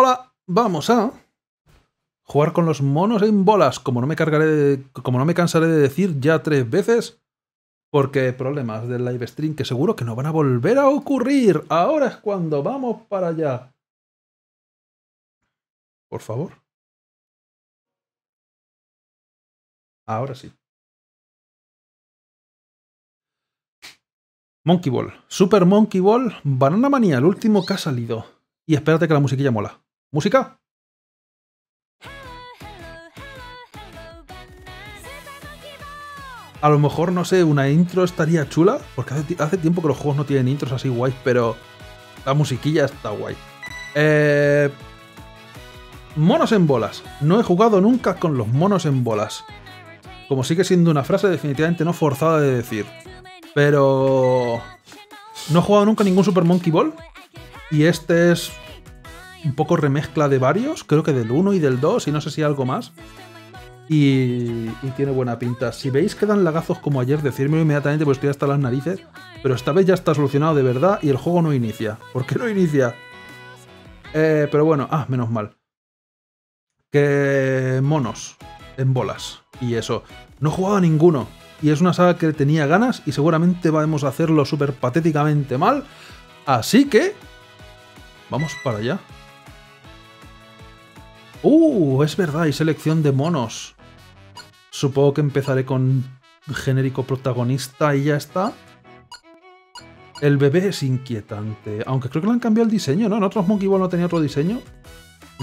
Hola, vamos a jugar con los monos en bolas, como no me cargaré de- como no me cansaré de decir ya tres veces, porque problemas del live stream que seguro que no van a volver a ocurrir. Ahora es cuando vamos para allá. Por favor. Ahora sí. Monkey Ball. Super Monkey Ball. Banana Manía, el último que ha salido. Y espérate que la musiquilla mola. ¿Música? A lo mejor, no sé, una intro estaría chula. Porque hace, ti- hace tiempo que los juegos no tienen intros así guay, pero la musiquilla está guay. Eh, monos en bolas. No he jugado nunca con los monos en bolas. Como sigue siendo una frase definitivamente no forzada de decir. Pero... No he jugado nunca ningún Super Monkey Ball. Y este es un poco remezcla de varios. Creo que del 1 y del 2 y no sé si algo más. Y, y tiene buena pinta. Si veis que dan lagazos como ayer, decírmelo inmediatamente porque estoy hasta las narices. Pero esta vez ya está solucionado de verdad y el juego no inicia. ¿Por qué no inicia? Eh, pero bueno, ah, menos mal. Que monos en bolas. Y eso. No he jugado a ninguno. Y es una saga que tenía ganas y seguramente vamos a hacerlo súper patéticamente mal. Así que... Vamos para allá. Uh, es verdad, hay selección de monos. Supongo que empezaré con genérico protagonista y ya está. El bebé es inquietante, aunque creo que le han cambiado el diseño, ¿no? En otros Monkey Ball no tenía otro diseño.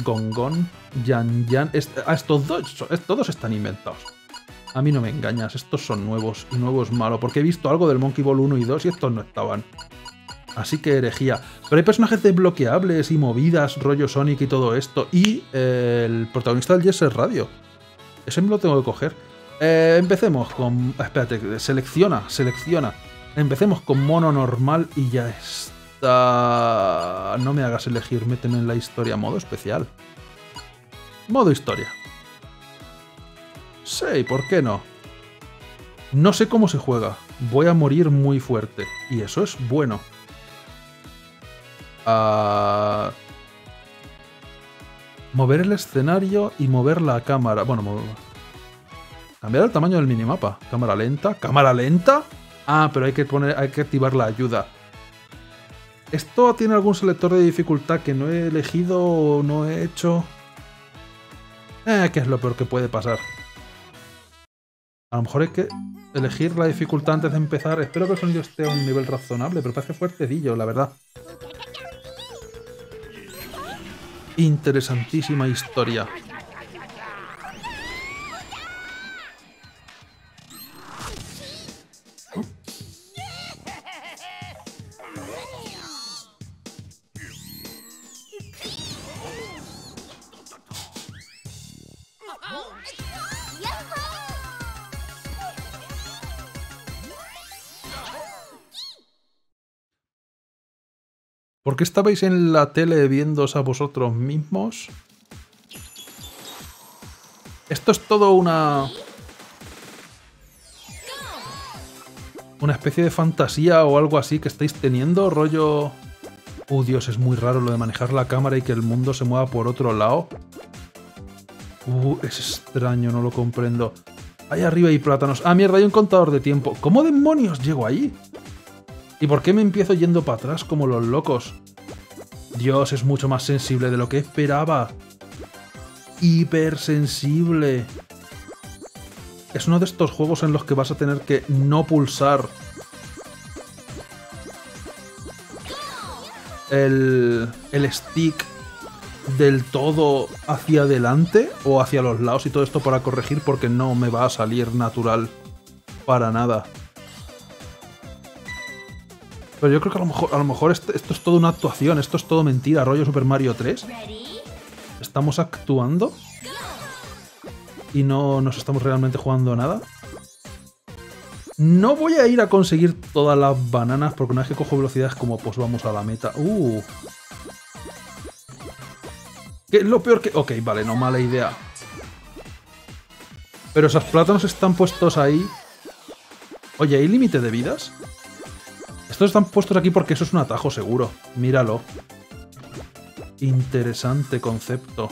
Gongon, Yan Yan. est- ah, estos dos, todos están inventados. A mí no me engañas, estos son nuevos y nuevo es malo, porque he visto algo del Monkey Ball 1 y 2 y estos no estaban. Así que herejía. Pero hay personajes desbloqueables y movidas, rollo Sonic y todo esto. Y eh, el protagonista del Yes es Radio. Ese me lo tengo que coger. Eh, empecemos con... Espérate, selecciona, selecciona. Empecemos con mono normal y ya está... No me hagas elegir, méteme en la historia modo especial. Modo historia. Sí, ¿por qué no? No sé cómo se juega. Voy a morir muy fuerte. Y eso es bueno. Ah, mover el escenario y mover la cámara. Bueno, cambiar el tamaño del minimapa. Cámara lenta. ¿Cámara lenta? Ah, pero hay que poner, hay que activar la ayuda. ¿Esto tiene algún selector de dificultad que no he elegido o no he hecho? Eh, ¿qué es lo peor que puede pasar? A lo mejor hay que elegir la dificultad antes de empezar. Espero que el sonido esté a un nivel razonable, pero parece fuertecillo, la verdad. Interesantísima historia. ¿Por qué estabais en la tele viéndoos a vosotros mismos? Esto es todo una... Una especie de fantasía o algo así que estáis teniendo, rollo... Uh, Dios, es muy raro lo de manejar la cámara y que el mundo se mueva por otro lado. Uh, es extraño, no lo comprendo. Ahí arriba hay plátanos. Ah, mierda, hay un contador de tiempo. ¿Cómo demonios llego ahí? ¿Y por qué me empiezo yendo para atrás como los locos? Dios, es mucho más sensible de lo que esperaba. Hipersensible. Es uno de estos juegos en los que vas a tener que no pulsar el, el stick del todo hacia adelante o hacia los lados y todo esto para corregir porque no me va a salir natural para nada. Pero yo creo que a lo mejor, a lo mejor esto es todo una actuación, esto es todo mentira, rollo Super Mario 3. Estamos actuando y no nos estamos realmente jugando nada. No voy a ir a conseguir todas las bananas porque una vez que cojo velocidad es como pues vamos a la meta. Uh. ¿Qué es lo peor que...? Ok, vale, no mala idea. Pero esos plátanos están puestos ahí. Oye, ¿hay límite de vidas? Estos están puestos aquí porque eso es un atajo seguro. Míralo. Interesante concepto.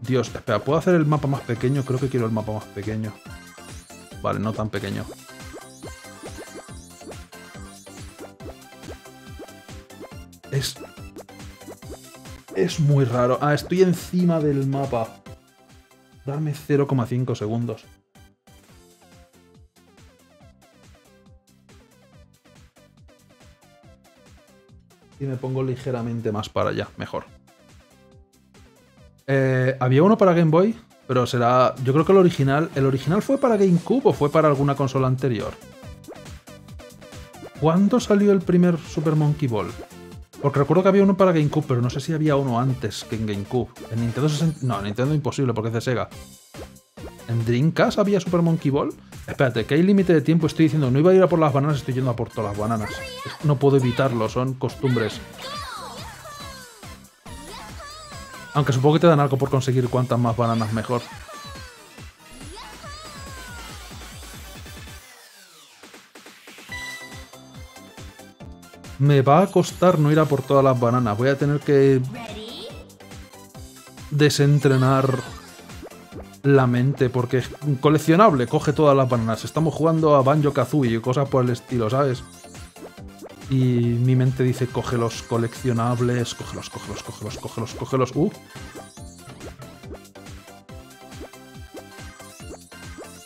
Dios, espera, ¿puedo hacer el mapa más pequeño? Creo que quiero el mapa más pequeño. Vale, no tan pequeño. Es... Es muy raro. Ah, estoy encima del mapa. Dame 0,5 segundos. Me pongo ligeramente más para allá, mejor. Eh, había uno para Game Boy, pero será... Yo creo que el original... ¿El original fue para GameCube o fue para alguna consola anterior? ¿Cuándo salió el primer Super Monkey Ball? Porque recuerdo que había uno para GameCube, pero no sé si había uno antes que en GameCube. En Nintendo 60... No, en Nintendo imposible porque es de Sega. ¿En Dreamcast había Super Monkey Ball? Espérate, que hay límite de tiempo. Estoy diciendo, no iba a ir a por las bananas, estoy yendo a por todas las bananas. No puedo evitarlo, son costumbres. Aunque supongo que te dan algo por conseguir cuantas más bananas mejor. Me va a costar no ir a por todas las bananas. Voy a tener que desentrenar la mente porque es coleccionable, coge todas las bananas. Estamos jugando a Banjo Kazooie y cosas por el estilo, ¿sabes? Y mi mente dice, coge los coleccionables, cógelos, cógelos, cógelos, cógelos, cógelos. Uh.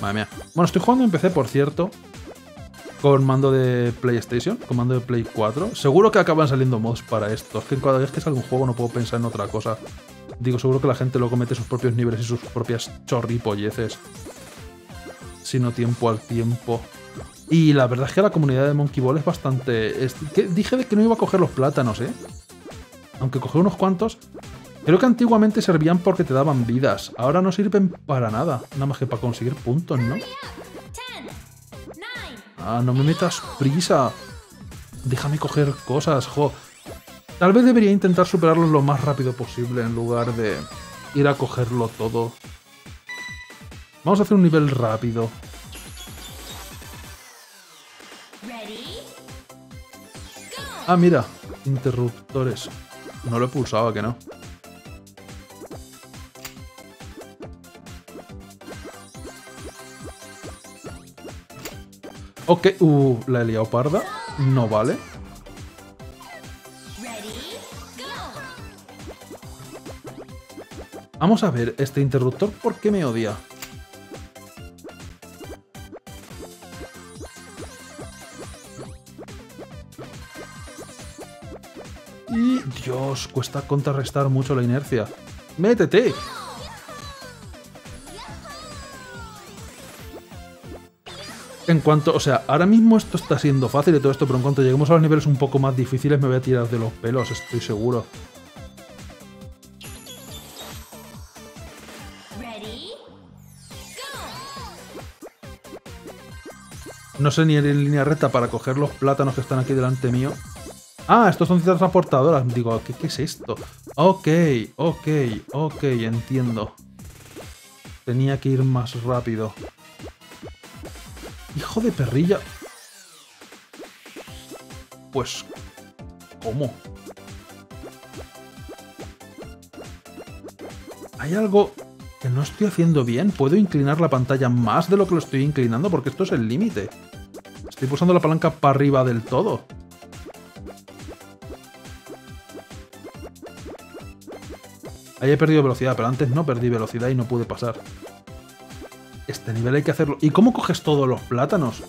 Madre mía. Bueno, estoy jugando en PC, por cierto. Con mando de PlayStation, con mando de Play 4. Seguro que acaban saliendo mods para esto. Es que cada vez que salga un juego no puedo pensar en otra cosa. Digo, seguro que la gente luego mete sus propios niveles y sus propias chorripolleces. Sino tiempo al tiempo. Y la verdad es que la comunidad de Monkey Ball es bastante... Dije de que no iba a coger los plátanos, ¿eh? Aunque cogí unos cuantos. Creo que antiguamente servían porque te daban vidas. Ahora no sirven para nada. Nada más que para conseguir puntos, ¿no? Ah, no me metas prisa. Déjame coger cosas, jo. Tal vez debería intentar superarlos lo más rápido posible en lugar de ir a cogerlo todo. Vamos a hacer un nivel rápido. Ah, mira, interruptores. No lo he pulsado, que no? Ok, uh, la he liado parda. No vale. Vamos a ver, este interruptor, ¿por qué me odia? Y Dios, cuesta contrarrestar mucho la inercia. ¡Métete! En cuanto, o sea, ahora mismo esto está siendo fácil y todo esto, pero en cuanto lleguemos a los niveles un poco más difíciles me voy a tirar de los pelos, estoy seguro. No sé ni en línea recta para coger los plátanos que están aquí delante mío. Ah, estos son citas transportadoras. Digo, ¿qué, es esto? Ok, ok, ok, entiendo. Tenía que ir más rápido. Hijo de perrilla. Pues... ¿Cómo? Hay algo que no estoy haciendo bien. ¿Puedo inclinar la pantalla más de lo que lo estoy inclinando? Porque esto es el límite. Estoy pulsando la palanca para arriba del todo. Ahí he perdido velocidad, pero antes no perdí velocidad y no pude pasar. Este nivel hay que hacerlo. ¿Y cómo coges todos los plátanos?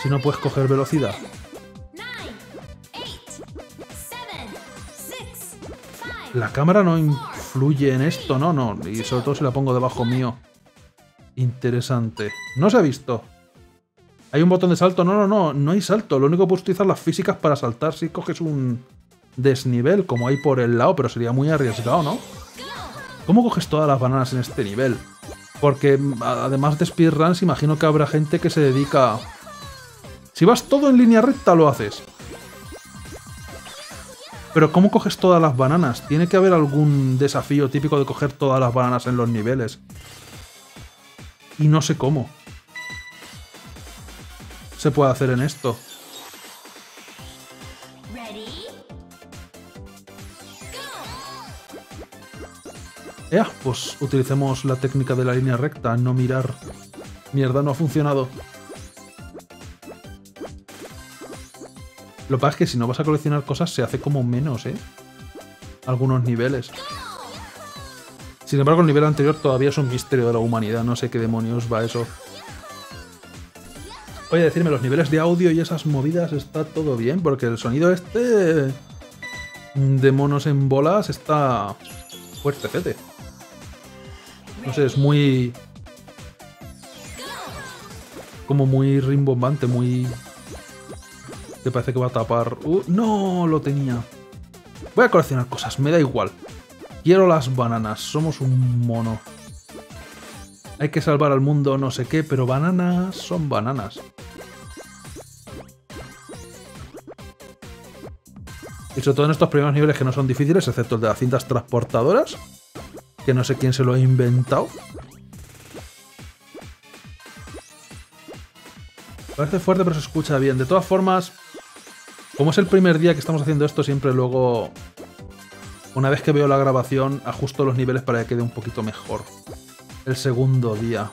Si no puedes coger velocidad. La cámara no influye en esto, no, no. Y sobre todo si la pongo debajo mío. Interesante. No se ha visto. ¿Hay un botón de salto? No, no, no. No hay salto. Lo único que puedes utilizar las físicas para saltar si coges un desnivel, como hay por el lado, pero sería muy arriesgado, ¿no? ¿Cómo coges todas las bananas en este nivel? Porque además de speedruns, imagino que habrá gente que se dedica... Si vas todo en línea recta, lo haces. Pero ¿cómo coges todas las bananas? Tiene que haber algún desafío típico de coger todas las bananas en los niveles. Y no sé cómo. Se puede hacer en esto. Ea, pues utilicemos la técnica de la línea recta, no mirar. Mierda, no ha funcionado. Lo que pasa es que si no vas a coleccionar cosas se hace como menos, ¿eh? Algunos niveles. Sin embargo, el nivel anterior todavía es un misterio de la humanidad. No sé qué demonios va eso. Oye, decirme, los niveles de audio y esas movidas está todo bien, porque el sonido este de monos en bolas está fuerte. No sé, es muy... Como muy rimbombante, muy... Te parece que va a tapar... Uh, ¡No! Lo tenía. Voy a coleccionar cosas, me da igual. Quiero las bananas, somos un mono. Hay que salvar al mundo no sé qué, pero bananas son bananas. Y sobre todo en estos primeros niveles que no son difíciles, excepto el de las cintas transportadoras, que no sé quién se lo ha inventado. Parece fuerte pero se escucha bien. De todas formas, como es el primer día que estamos haciendo esto, siempre luego una vez que veo la grabación, ajusto los niveles para que quede un poquito mejor. El segundo día.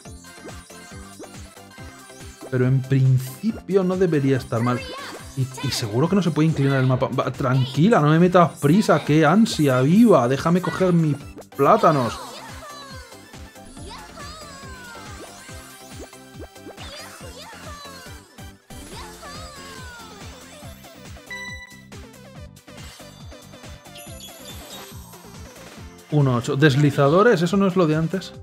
Pero en principio no debería estar mal. Y, seguro que no se puede inclinar el mapa. tranquila, no me metas prisa. ¡Qué ansia! ¡Viva! Déjame coger mis plátanos. Un 8. ¿Deslizadores? ¿Eso no es lo de antes?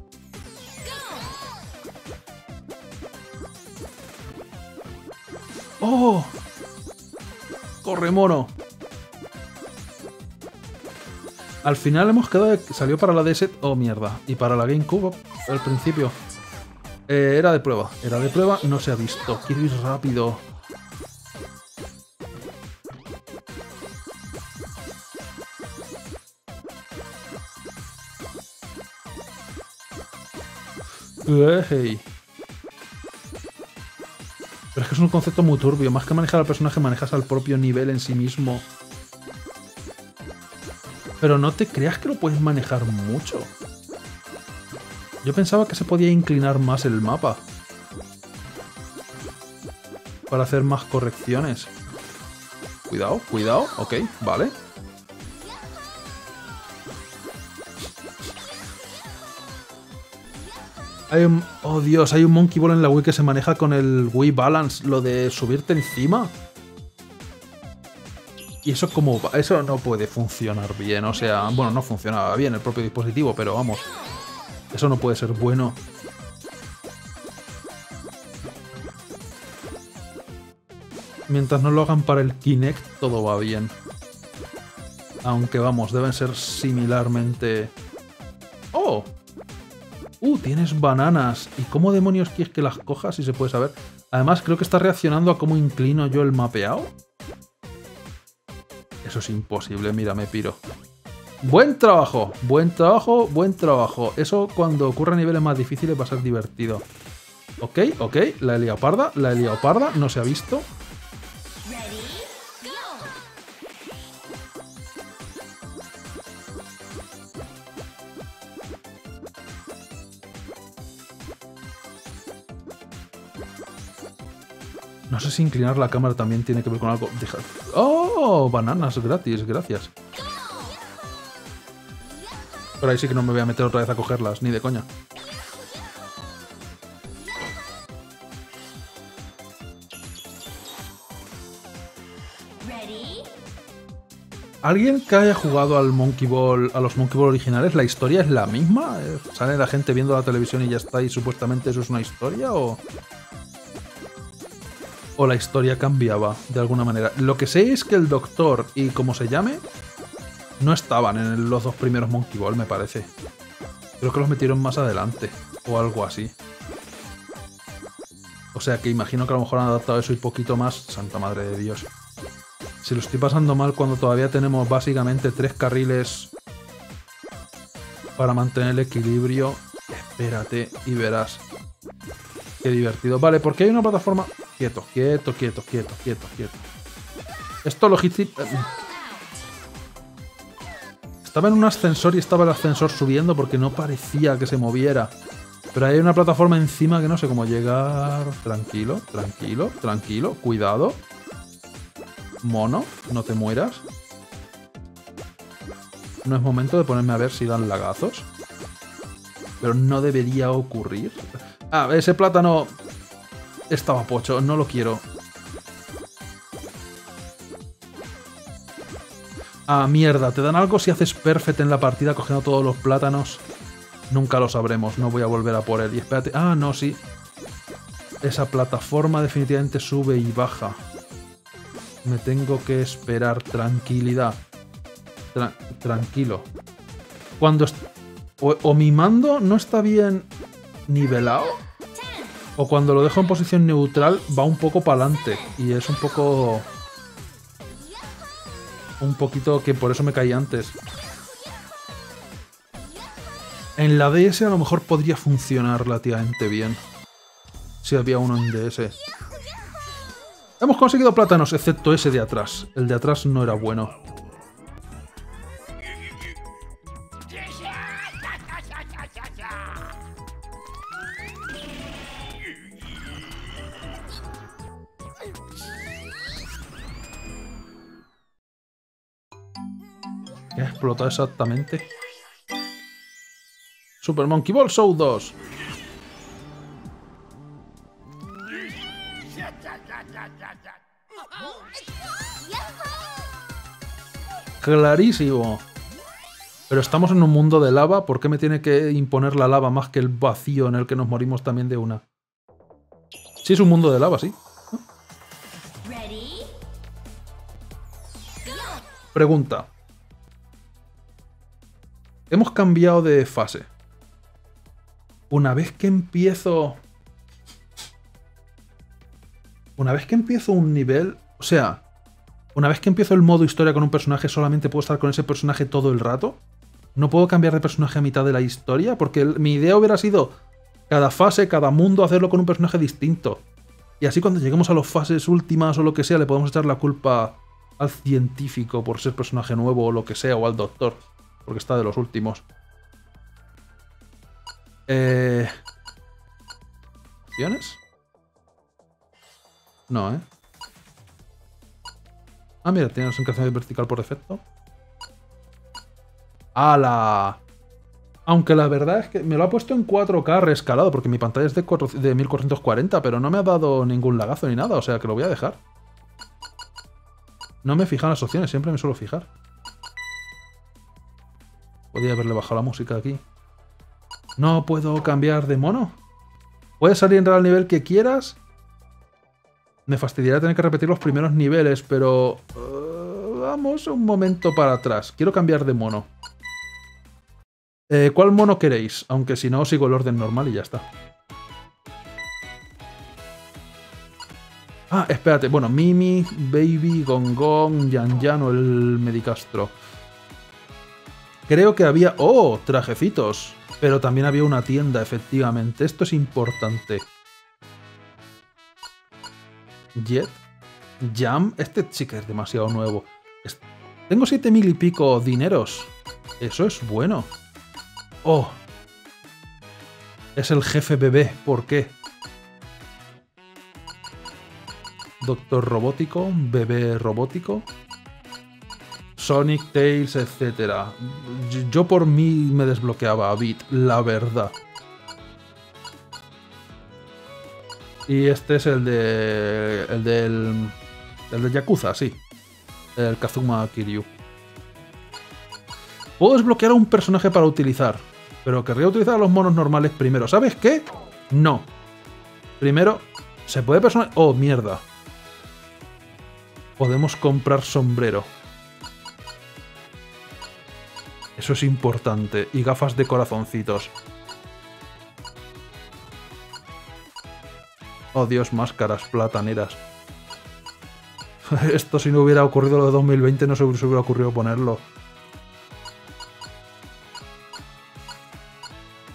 ¡Oh! ¡Corre, mono! Al final hemos quedado... Salió para la DS... Oh, mierda. Y para la GameCube al principio. Eh, era de prueba. Era de prueba. No se ha visto. Quiero ir rápido. Es que es un concepto muy turbio. Más que manejar al personaje, manejas al propio nivel en sí mismo. Pero no te creas que lo puedes manejar mucho. Yo pensaba que se podía inclinar más el mapa. Para hacer más correcciones. Cuidado, cuidado. Ok, vale. Hay un, oh Dios, hay un Monkey Ball en la Wii que se maneja con el Wii Balance, lo de subirte encima. Y eso como eso no puede funcionar bien, o sea, bueno, no funcionaba bien el propio dispositivo, pero vamos, eso no puede ser bueno. Mientras no lo hagan para el Kinect, todo va bien. Aunque vamos, deben ser similarmente... ¡Oh! Uh, tienes bananas. ¿Y cómo demonios quieres que las cojas si se puede saber? Además, creo que está reaccionando a cómo inclino yo el mapeado. Eso es imposible, mira, me piro. Buen trabajo, buen trabajo, buen trabajo. Eso cuando ocurra niveles más difíciles va a ser divertido. Ok, ok, la he parda, la he parda, no se ha visto. Sé si inclinar la cámara también tiene que ver con algo. ¡Oh! Bananas gratis, gracias. Pero ahí sí que no me voy a meter otra vez a cogerlas, ni de coña. ¿Alguien que haya jugado al Monkey Ball, a los Monkey Ball originales, la historia es la misma? ¿Sale la gente viendo la televisión y ya está y supuestamente eso es una historia o...? O la historia cambiaba de alguna manera. Lo que sé es que el doctor y como se llame no estaban en los dos primeros Monkey Ball, me parece. Creo que los metieron más adelante o algo así. O sea que imagino que a lo mejor han adaptado eso y poquito más. Santa madre de Dios. Si lo estoy pasando mal cuando todavía tenemos básicamente tres carriles para mantener el equilibrio, espérate y verás. Qué divertido. Vale, porque hay una plataforma Quieto, quieto, quieto, quieto, quieto, quieto. Esto logística... Estaba en un ascensor y estaba el ascensor subiendo porque no parecía que se moviera. Pero hay una plataforma encima que no sé cómo llegar. Tranquilo, tranquilo, tranquilo. Cuidado. Mono, no te mueras. No es momento de ponerme a ver si dan lagazos. Pero no debería ocurrir. Ah, ese plátano estaba pocho, no lo quiero. Ah, mierda, ¿te dan algo si haces perfect en la partida cogiendo todos los plátanos? Nunca lo sabremos, no voy a volver a por él. Y espérate, ah, no, sí. Esa plataforma definitivamente sube y baja. Me tengo que esperar, tranquilidad. tranquilo. Cuando... o mi mando no está bien nivelado o cuando lo dejo en posición neutral va un poco para adelante y es un poco... Un poquito que por eso me caí antes. En la DS a lo mejor podría funcionar relativamente bien. Si había uno en DS. Hemos conseguido plátanos, excepto ese de atrás. El de atrás no era bueno. Explotado exactamente? Super Monkey Ball Show 2. Clarísimo. Pero estamos en un mundo de lava, ¿por qué me tiene que imponer la lava más que el vacío en el que nos morimos también de una? Sí, es un mundo de lava, sí. Pregunta. Hemos cambiado de fase. Una vez que empiezo... Una vez que empiezo un nivel... O sea, una vez que empiezo el modo historia con un personaje, solamente puedo estar con ese personaje todo el rato. No puedo cambiar de personaje a mitad de la historia, porque mi idea hubiera sido cada fase, cada mundo, hacerlo con un personaje distinto. Y así cuando lleguemos a las fases últimas o lo que sea, le podemos echar la culpa al científico por ser personaje nuevo o lo que sea, o al doctor porque está de los últimos. Eh... ¿Opciones? No, ¿eh? Ah, mira, tienes un crecimiento vertical por defecto. ¡Hala! Aunque la verdad es que me lo ha puesto en 4K rescalado, porque mi pantalla es de, de 1440, pero no me ha dado ningún lagazo ni nada, o sea que lo voy a dejar. No me fijan las opciones, siempre me suelo fijar. Podría haberle bajado la música aquí. No puedo cambiar de mono. Puedes salir al nivel que quieras. Me fastidiaría tener que repetir los primeros niveles, pero... Uh, vamos un momento para atrás. Quiero cambiar de mono. Eh, ¿Cuál mono queréis? Aunque si no, sigo el orden normal y ya está. Ah, espérate. Bueno, Mimi, Baby, Gong Yan Yan o el Medicastro. Creo que había... ¡Oh! Trajecitos. Pero también había una tienda, efectivamente. Esto es importante. Jet. Jam. Este sí que es demasiado nuevo. Tengo siete mil y pico dineros. Eso es bueno. ¡Oh! Es el jefe bebé. ¿Por qué? Doctor robótico. Bebé robótico. Sonic, Tails, etc. Yo por mí me desbloqueaba a Beat, la verdad. Y este es el de. el del. el de Yakuza, sí. El Kazuma Kiryu. Puedo desbloquear a un personaje para utilizar. Pero querría utilizar a los monos normales primero. ¿Sabes qué? No. Primero, se puede personalizar... Oh, mierda. Podemos comprar sombrero. Eso es importante. Y gafas de corazoncitos. Oh Dios, máscaras plataneras. Esto si no hubiera ocurrido lo de 2020 no se hubiera ocurrido ponerlo.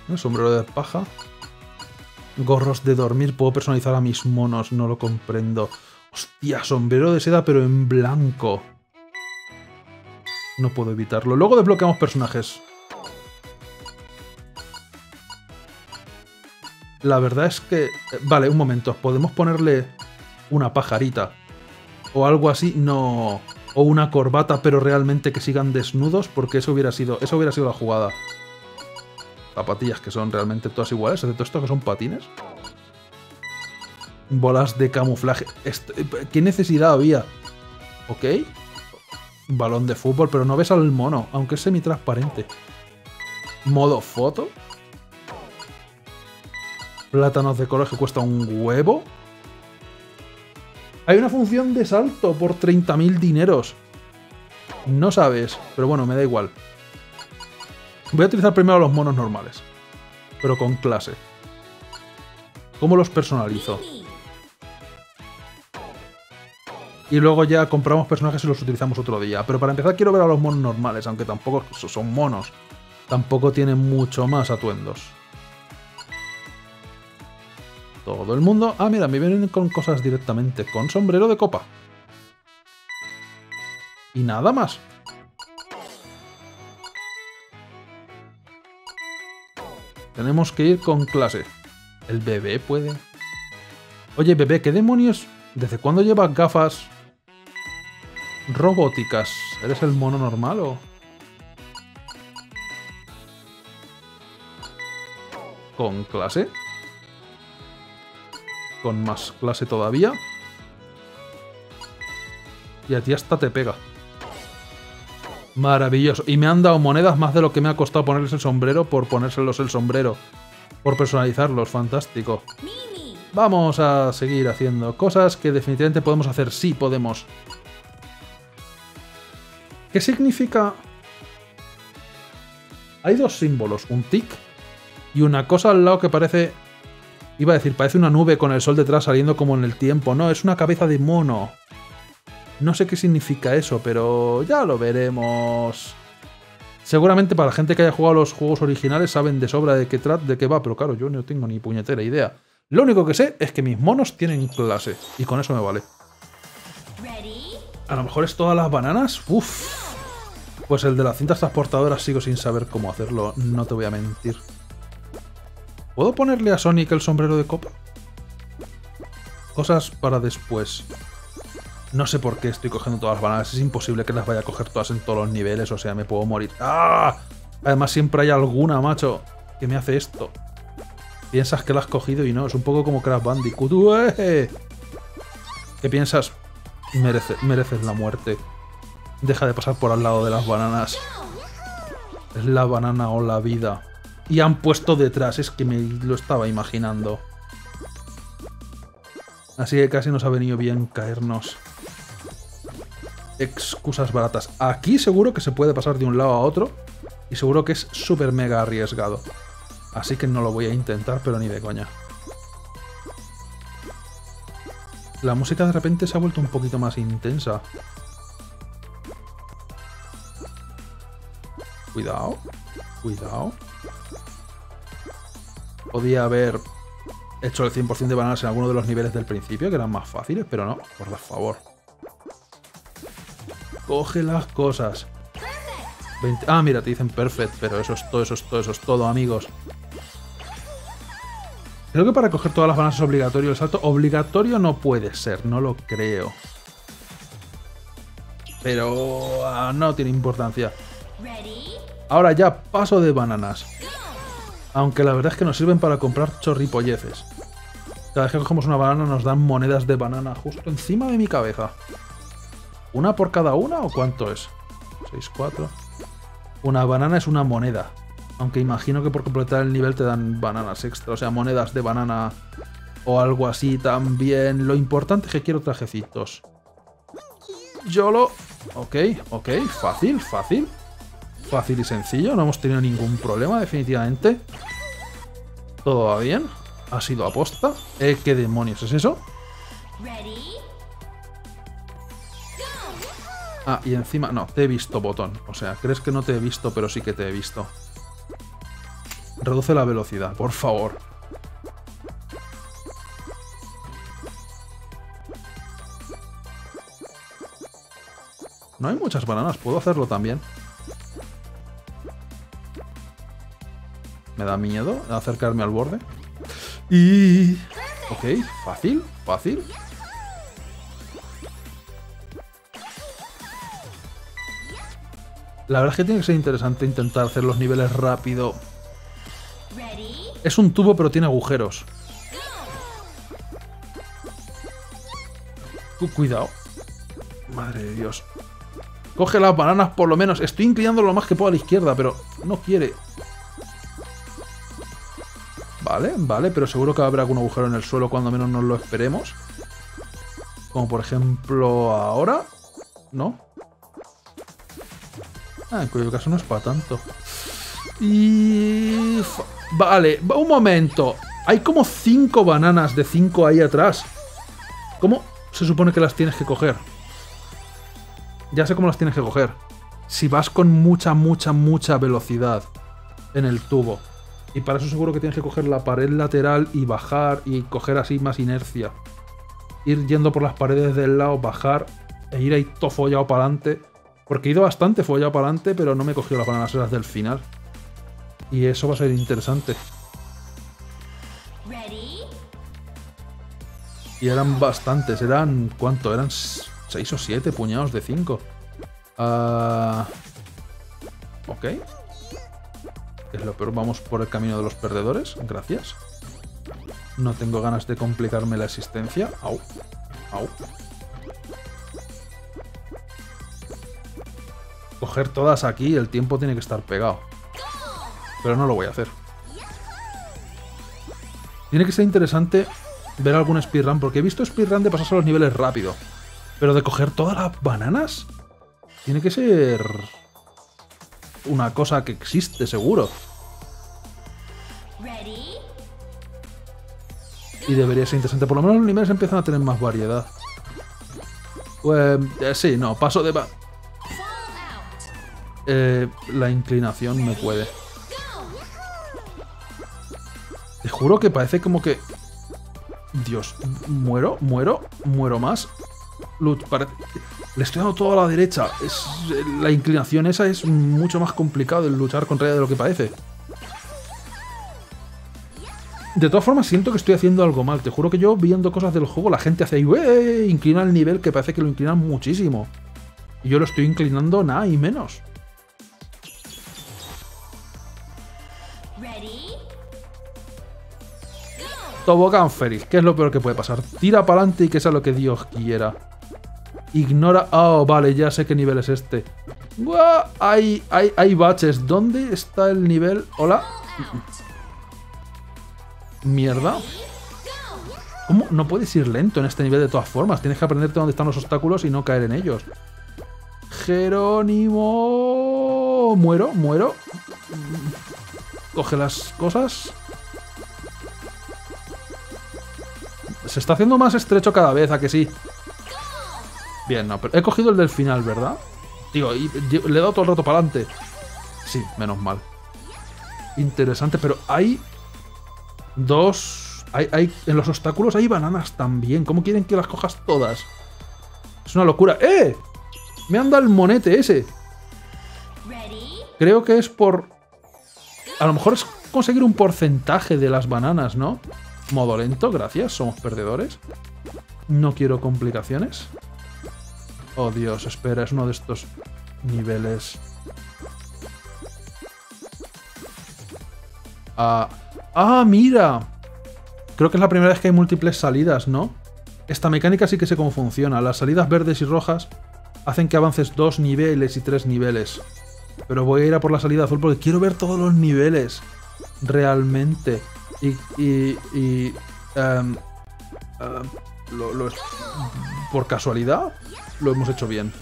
Un sombrero de paja. Gorros de dormir. Puedo personalizar a mis monos. No lo comprendo. Hostia, sombrero de seda pero en blanco. No puedo evitarlo. Luego desbloqueamos personajes. La verdad es que... Vale, un momento. ¿Podemos ponerle una pajarita? O algo así. No... O una corbata, pero realmente que sigan desnudos, porque eso hubiera sido... Eso hubiera sido la jugada. Zapatillas que son realmente todas iguales, excepto esto que son patines. Bolas de camuflaje. ¿Qué necesidad había? ¿Ok? Balón de fútbol, pero no ves al mono, aunque es semi-transparente. Modo foto. Plátanos de color que cuesta un huevo. Hay una función de salto por 30.000 dineros. No sabes, pero bueno, me da igual. Voy a utilizar primero los monos normales, pero con clase. ¿Cómo los personalizo? Y luego ya compramos personajes y los utilizamos otro día. Pero para empezar quiero ver a los monos normales, aunque tampoco son monos. Tampoco tienen mucho más atuendos. Todo el mundo... Ah, mira, me vienen con cosas directamente. Con sombrero de copa. Y nada más. Tenemos que ir con clase. ¿El bebé puede? Oye, bebé, ¿qué demonios? ¿Desde cuándo llevas gafas robóticas. ¿Eres el mono normal o...? Con clase. Con más clase todavía. Y a ti hasta te pega. Maravilloso. Y me han dado monedas más de lo que me ha costado ponerles el sombrero por ponérselos el sombrero. Por personalizarlos. Fantástico. Vamos a seguir haciendo cosas que definitivamente podemos hacer. Sí, podemos. ¿Qué significa? Hay dos símbolos, un tic y una cosa al lado que parece... Iba a decir, parece una nube con el sol detrás saliendo como en el tiempo. No, es una cabeza de mono. No sé qué significa eso, pero ya lo veremos. Seguramente para la gente que haya jugado los juegos originales saben de sobra de qué, de qué va, pero claro, yo no tengo ni puñetera idea. Lo único que sé es que mis monos tienen clase, y con eso me vale. A lo mejor es todas las bananas. Uf. Pues el de las cintas transportadoras sigo sin saber cómo hacerlo, no te voy a mentir. ¿Puedo ponerle a Sonic el sombrero de copa? Cosas para después. No sé por qué estoy cogiendo todas las bananas. Es imposible que las vaya a coger todas en todos los niveles. O sea, me puedo morir. ¡Ah! Además siempre hay alguna, macho, que me hace esto. Piensas que la has cogido y no. Es un poco como Crash Bandicoot. ¿Qué piensas? mereces la muerte. Deja de pasar por al lado de las bananas. Es la banana o la vida. Y han puesto detrás, es que me lo estaba imaginando. Así que casi nos ha venido bien caernos. Excusas baratas. Aquí seguro que se puede pasar de un lado a otro. Y seguro que es súper mega arriesgado. Así que no lo voy a intentar, pero ni de coña. La música de repente se ha vuelto un poquito más intensa. Cuidado. Cuidado. Podía haber hecho el 100% de bananas en alguno de los niveles del principio, que eran más fáciles, pero no, por favor. Coge las cosas. Ah, mira, te dicen perfect, pero eso es todo, eso es todo, eso es todo, amigos. Creo que para coger todas las bananas es obligatorio el salto. Obligatorio no puede ser, no lo creo. Pero ah, no tiene importancia. Ahora ya paso de bananas. Aunque la verdad es que nos sirven para comprar chorripolleces. Cada vez que cogemos una banana nos dan monedas de banana justo encima de mi cabeza. ¿Una por cada una o cuánto es? 6, 4. Una banana es una moneda. Aunque imagino que por completar el nivel te dan bananas extra. O sea, monedas de banana o algo así también. Lo importante es que quiero trajecitos. YOLO. Ok, ok. Fácil, fácil. Fácil y sencillo, no hemos tenido ningún problema definitivamente. Todo va bien. Ha sido aposta. Eh, ¿Qué demonios es eso? Ah, y encima... No, te he visto, botón. O sea, crees que no te he visto, pero sí que te he visto. Reduce la velocidad, por favor. No hay muchas bananas, puedo hacerlo también. Me da miedo acercarme al borde. Y... Ok, fácil, fácil. La verdad es que tiene que ser interesante intentar hacer los niveles rápido. Es un tubo pero tiene agujeros. cuidado. Madre de Dios. Coge las bananas por lo menos. Estoy inclinando lo más que puedo a la izquierda, pero no quiere. Vale, vale, pero seguro que habrá algún agujero en el suelo cuando menos nos lo esperemos. Como por ejemplo ahora. ¿No? Ah, en cuyo caso no es para tanto. Y... Vale, un momento. Hay como cinco bananas de cinco ahí atrás. ¿Cómo se supone que las tienes que coger? Ya sé cómo las tienes que coger. Si vas con mucha, mucha, mucha velocidad en el tubo. Y para eso seguro que tienes que coger la pared lateral y bajar y coger así más inercia. Ir yendo por las paredes del lado, bajar e ir ahí todo follado para adelante. Porque he ido bastante follado para adelante, pero no me he cogido las bananas del final. Y eso va a ser interesante. Y eran bastantes, eran... ¿Cuánto? Eran 6 o 7 puñados de 5. Ah, ok. Es lo peor, vamos por el camino de los perdedores. Gracias. No tengo ganas de complicarme la existencia. Au. Au. Coger todas aquí, el tiempo tiene que estar pegado. Pero no lo voy a hacer. Tiene que ser interesante ver algún speedrun, porque he visto speedrun de pasarse a los niveles rápido. Pero de coger todas las bananas, tiene que ser una cosa que existe, seguro. Y debería ser interesante. Por lo menos los niveles empiezan a tener más variedad. Pues, eh, sí, no, paso de... Eh, la inclinación me puede. Te juro que parece como que... Dios, muero, muero, muero más. Le estoy dando todo a la derecha. Es, la inclinación esa es mucho más complicado de luchar contra ella de lo que parece. De todas formas, siento que estoy haciendo algo mal. Te juro que yo, viendo cosas del juego, la gente hace ahí, inclina el nivel que parece que lo inclinan muchísimo. Y yo lo estoy inclinando nada y menos. Tobogán Ferris, ¿qué es lo peor que puede pasar? Tira para adelante y que sea lo que Dios quiera. Ignora... Oh, vale, ya sé qué nivel es este. Hay, hay, hay baches. ¿Dónde está el nivel? Hola. Mierda. ¿Cómo? No puedes ir lento en este nivel de todas formas. Tienes que aprenderte dónde están los obstáculos y no caer en ellos. Jerónimo... Muero, muero. Coge las cosas. Se está haciendo más estrecho cada vez, ¿a que sí? Bien, no, pero he cogido el del final, ¿verdad? Tío, y le he dado todo el rato para adelante. Sí, menos mal. Interesante, pero hay dos... Hay, hay, en los obstáculos hay bananas también. ¿Cómo quieren que las cojas todas? Es una locura. ¡Eh! Me han dado el monete ese. Creo que es por... A lo mejor es conseguir un porcentaje de las bananas, ¿no? Modo lento, gracias, somos perdedores. No quiero complicaciones. Oh Dios, espera, es uno de estos niveles. Ah, ah, mira. Creo que es la primera vez que hay múltiples salidas, ¿no? Esta mecánica sí que sé cómo funciona. Las salidas verdes y rojas hacen que avances dos niveles y tres niveles. Pero voy a ir a por la salida azul porque quiero ver todos los niveles. Realmente. Y, y, em, em, por casualidad lo hemos hecho bien.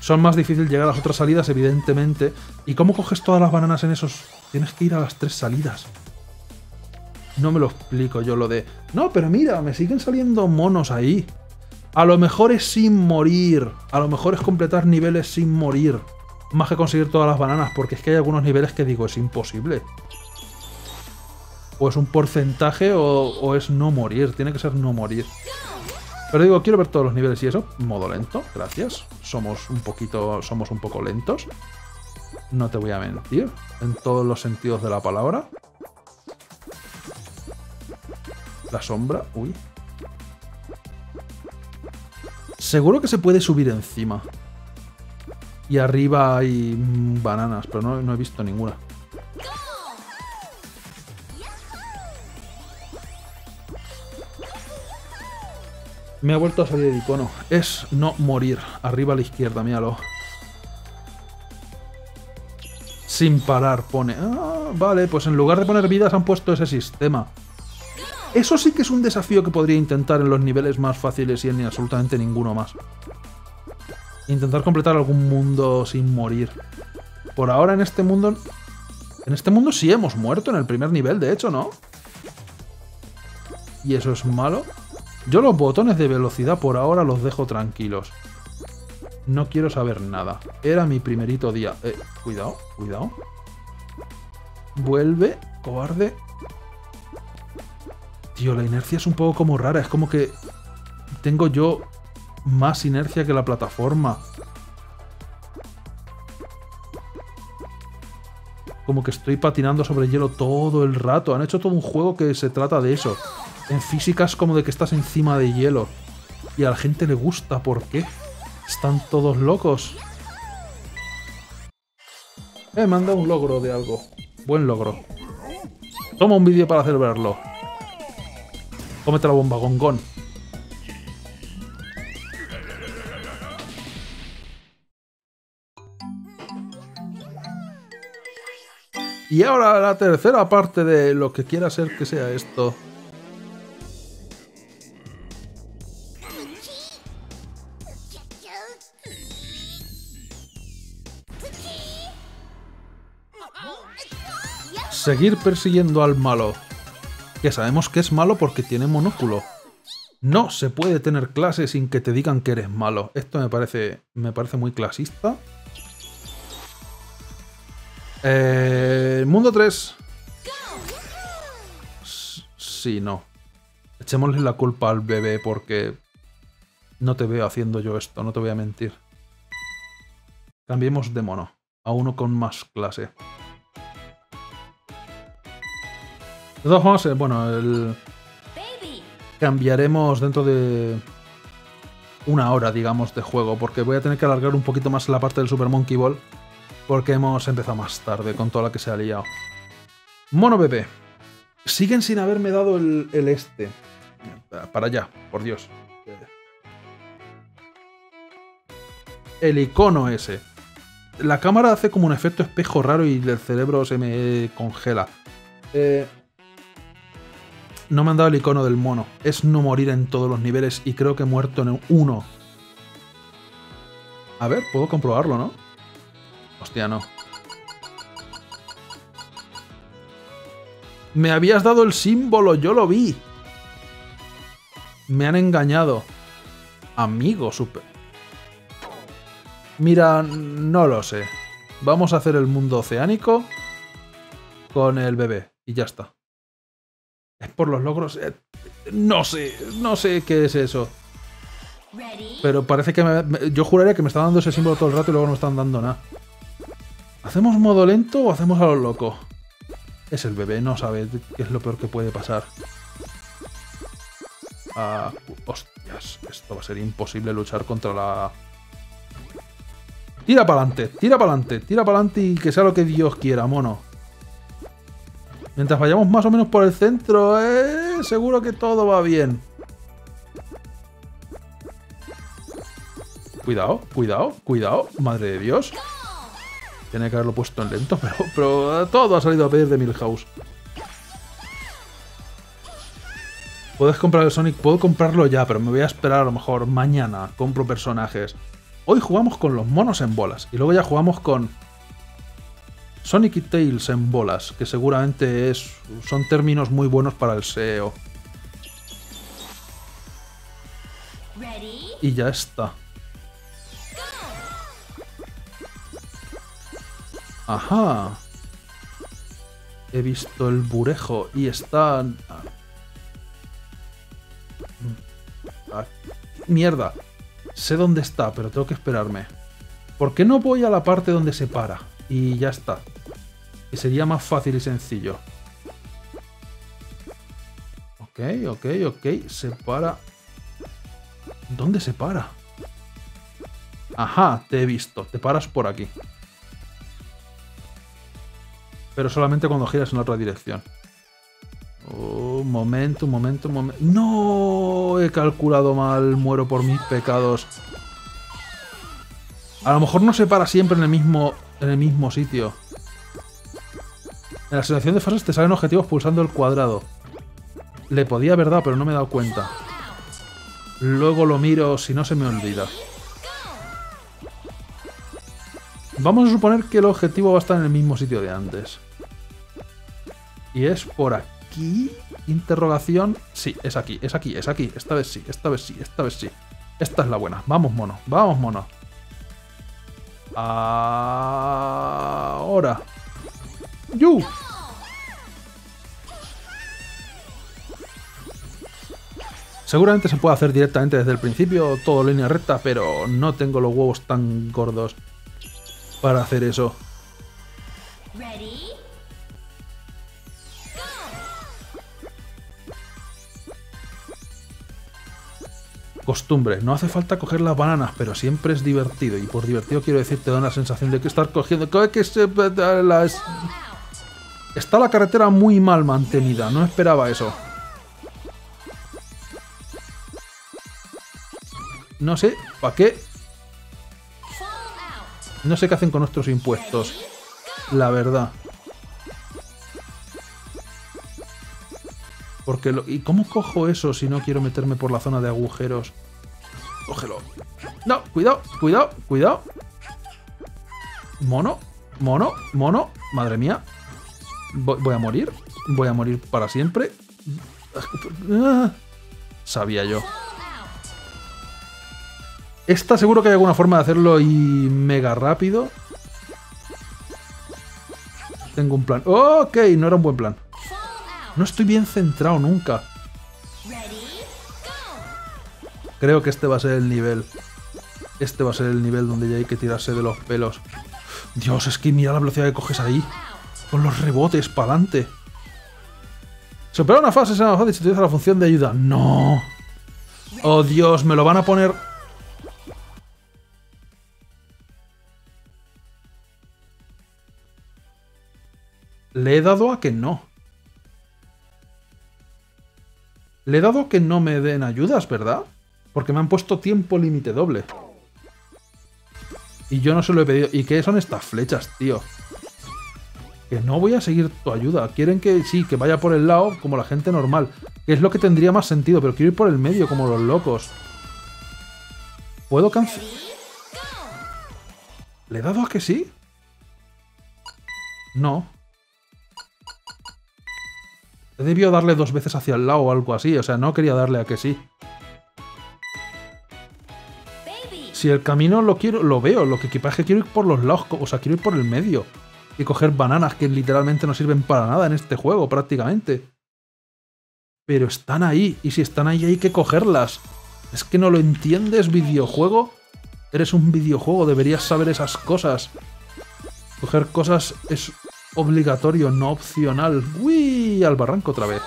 Son más difícil llegar a las otras salidas, evidentemente. ¿Y cómo coges todas las bananas en esos? Tienes que ir a las tres salidas. No me lo explico yo lo de... No, pero mira, me siguen saliendo monos ahí. A lo mejor es sin morir. A lo mejor es completar niveles sin morir. Más que conseguir todas las bananas, porque es que hay algunos niveles que digo, es imposible o es un porcentaje o, es no morir. Tiene que ser no morir. Pero digo, quiero ver todos los niveles y eso. Modo lento, gracias. Somos un poquito. Somos un poco lentos. No te voy a mentir. En todos los sentidos de la palabra. La sombra. Uy. Seguro que se puede subir encima. Y arriba hay bananas, pero no, no he visto ninguna. Me ha vuelto a salir el icono. Es no morir. Arriba a la izquierda, míralo. Sin parar, pone. Ah, vale, pues en lugar de poner vidas han puesto ese sistema. Eso sí que es un desafío que podría intentar en los niveles más fáciles y en absolutamente ninguno más. Intentar completar algún mundo sin morir. Por ahora en este mundo... En este mundo sí hemos muerto en el primer nivel, de hecho, ¿no? ¿Y eso es malo? Yo los botones de velocidad por ahora los dejo tranquilos. No quiero saber nada. Era mi primerito día. Eh, cuidado, cuidado. Vuelve, cobarde. Tío, la inercia es un poco como rara. Es como que tengo yo más inercia que la plataforma. Como que estoy patinando sobre hielo todo el rato. Han hecho todo un juego que se trata de eso. En físicas como de que estás encima de hielo. Y a la gente le gusta. ¿Por qué? Están todos locos. Eh, me un logro de algo. Buen logro. Toma un vídeo para celebrarlo. Cómete la bomba, gongón. Y ahora la tercera parte de lo que quiera ser que sea esto. Seguir persiguiendo al malo. Que sabemos que es malo porque tiene monóculo. No se puede tener clase sin que te digan que eres malo. Esto me parece, me parece muy clasista. Eh, mundo 3. Sí, no. Echémosle la culpa al bebé porque no te veo haciendo yo esto, no te voy a mentir. Cambiemos de mono. A uno con más clase. De todos modos, eh, bueno, el... cambiaremos dentro de una hora, digamos, de juego, porque voy a tener que alargar un poquito más la parte del Super Monkey Ball, porque hemos empezado más tarde con toda la que se ha liado. Mono bebé. Siguen sin haberme dado el, el este. Para allá, por Dios. El icono ese. La cámara hace como un efecto espejo raro y el cerebro se me congela. Eh, no me han dado el icono del mono. Es no morir en todos los niveles y creo que he muerto en uno. A ver, puedo comprobarlo, ¿no? Hostia, no. Me habías dado el símbolo, yo lo vi. Me han engañado. Amigo, super... Mira, no lo sé. Vamos a hacer el mundo oceánico con el bebé y ya está. Es por los logros. Eh, no sé, no sé qué es eso. Pero parece que me, yo juraría que me está dando ese símbolo todo el rato y luego no me están dando nada. ¿Hacemos modo lento o hacemos a lo loco? Es el bebé, no sabe qué es lo peor que puede pasar. Ah, hostias, esto va a ser imposible luchar contra la... Tira para adelante, tira para adelante, tira para adelante y que sea lo que Dios quiera, mono. Mientras vayamos más o menos por el centro, eh, seguro que todo va bien. Cuidado, cuidado, cuidado. Madre de Dios. Tiene que haberlo puesto en lento, pero, pero todo ha salido a pedir de Milhouse. Puedes comprar el Sonic, puedo comprarlo ya, pero me voy a esperar a lo mejor mañana. Compro personajes. Hoy jugamos con los monos en bolas y luego ya jugamos con Sonic y Tails en bolas, que seguramente es, son términos muy buenos para el SEO. Y ya está. Ajá. He visto el burejo y está... mierda. Sé dónde está, pero tengo que esperarme. ¿Por qué no voy a la parte donde se para? Y ya está. Y sería más fácil y sencillo. Ok, ok, ok. Se para. ¿Dónde se para? Ajá, te he visto. Te paras por aquí. Pero solamente cuando giras en otra dirección. un momento, un momento, un momento. ¡No! He calculado mal. Muero por mis pecados. A lo mejor no se para siempre en el mismo, en el mismo sitio. En la selección de fases te salen objetivos pulsando el cuadrado. Le podía haber dado, pero no me he dado cuenta. Luego lo miro si no se me olvida. Vamos a suponer que el objetivo va a estar en el mismo sitio de antes. Y es por aquí. Interrogación. Sí, es aquí, es aquí, es aquí. Esta vez sí, esta vez sí, esta vez sí. Esta es la buena. Vamos, mono. Vamos, mono. Ahora. ¡Yu! Seguramente se puede hacer directamente desde el principio, todo línea recta, pero no tengo los huevos tan gordos para hacer eso. Costumbre, no hace falta coger las bananas, pero siempre es divertido. Y por divertido quiero decir, te da una sensación de que estar cogiendo... Que se, Está la carretera muy mal mantenida, no esperaba eso. No sé, ¿para qué? No sé qué hacen con nuestros impuestos. La verdad. Porque lo... ¿Y cómo cojo eso si no quiero meterme por la zona de agujeros? Cógelo. No, cuidado, cuidado, cuidado. Mono, mono, mono. Madre mía. Voy, a morir. Voy a morir para siempre. Sabía yo. Esta seguro que hay alguna forma de hacerlo y mega rápido. Tengo un plan. ok, no era un buen plan. No estoy bien centrado nunca. Creo que este va a ser el nivel. Este va a ser el nivel donde ya hay que tirarse de los pelos. Dios, es que mira la velocidad que coges ahí. Con los rebotes para adelante. Superar una fase será más fácil si utiliza la función de ayuda. ¡No! ¡Oh, Dios! Me lo van a poner... Le he dado a que no. Le he dado a que no me den ayudas, ¿verdad? Porque me han puesto tiempo límite doble. Y yo no se lo he pedido. ¿Y qué son estas flechas, tío? Que no voy a seguir tu ayuda. Quieren que sí, que vaya por el lado como la gente normal. Que es lo que tendría más sentido, pero quiero ir por el medio como los locos. ¿Puedo cancelar? ¿Le he dado a que sí? No. He debido darle dos veces hacia el lado o algo así. O sea, no quería darle a que sí. Si el camino lo quiero, lo veo. Lo que que quiero ir por los lados. O sea, quiero ir por el medio y coger bananas que literalmente no sirven para nada en este juego, prácticamente. Pero están ahí, y si están ahí hay que cogerlas. ¿Es que no lo entiendes, videojuego? Eres un videojuego, deberías saber esas cosas. Coger cosas es obligatorio, no opcional. ¡Uy! Al barranco otra vez.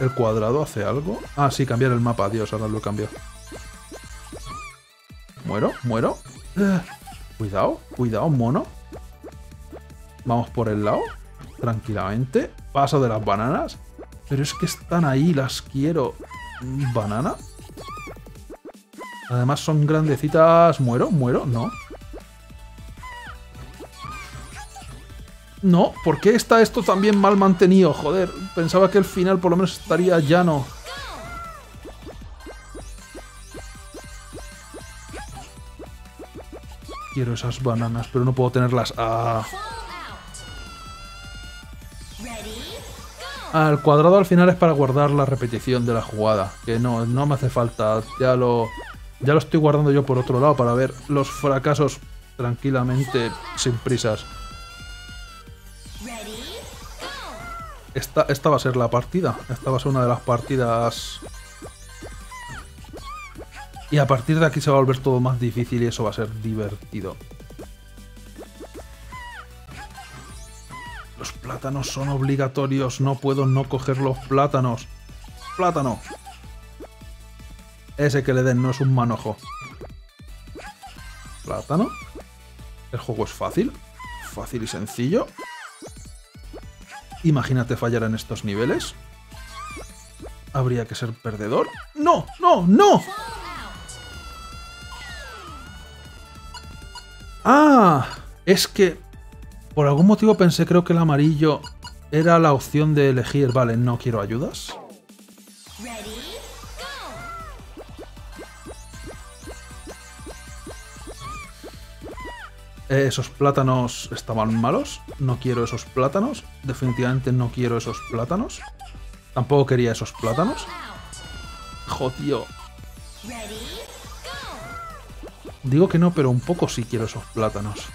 ¿El cuadrado hace algo? Ah, sí, cambiar el mapa. Dios, ahora lo cambio. ¿Muero? ¿Muero? Cuidado, cuidado, mono. Vamos por el lado. Tranquilamente. Paso de las bananas. Pero es que están ahí, las quiero. ¿Banana? Además son grandecitas. ¿Muero? ¿Muero? No. No, ¿por qué está esto tan bien mal mantenido? Joder, pensaba que el final por lo menos estaría llano. Quiero esas bananas, pero no puedo tenerlas. Ah. ah. el cuadrado al final es para guardar la repetición de la jugada. Que no, no me hace falta. Ya lo, ya lo estoy guardando yo por otro lado para ver los fracasos tranquilamente, sin prisas. Esta, va a ser la partida. Esta va a ser una de las partidas... Y a partir de aquí se va a volver todo más difícil y eso va a ser divertido. Los plátanos son obligatorios. No puedo no coger los plátanos. ¡Plátano! Ese que le den no es un manojo. Plátano. El juego es fácil. Fácil y sencillo. Imagínate fallar en estos niveles. Habría que ser perdedor. ¡No! ¡No! ¡No! ¡Ah! Es que... Por algún motivo pensé creo que el amarillo era la opción de elegir... Vale, no quiero ayudas. Esos plátanos estaban malos. No quiero esos plátanos. Definitivamente no quiero esos plátanos. Tampoco quería esos plátanos. Jodido. Digo que no, pero un poco sí quiero esos plátanos.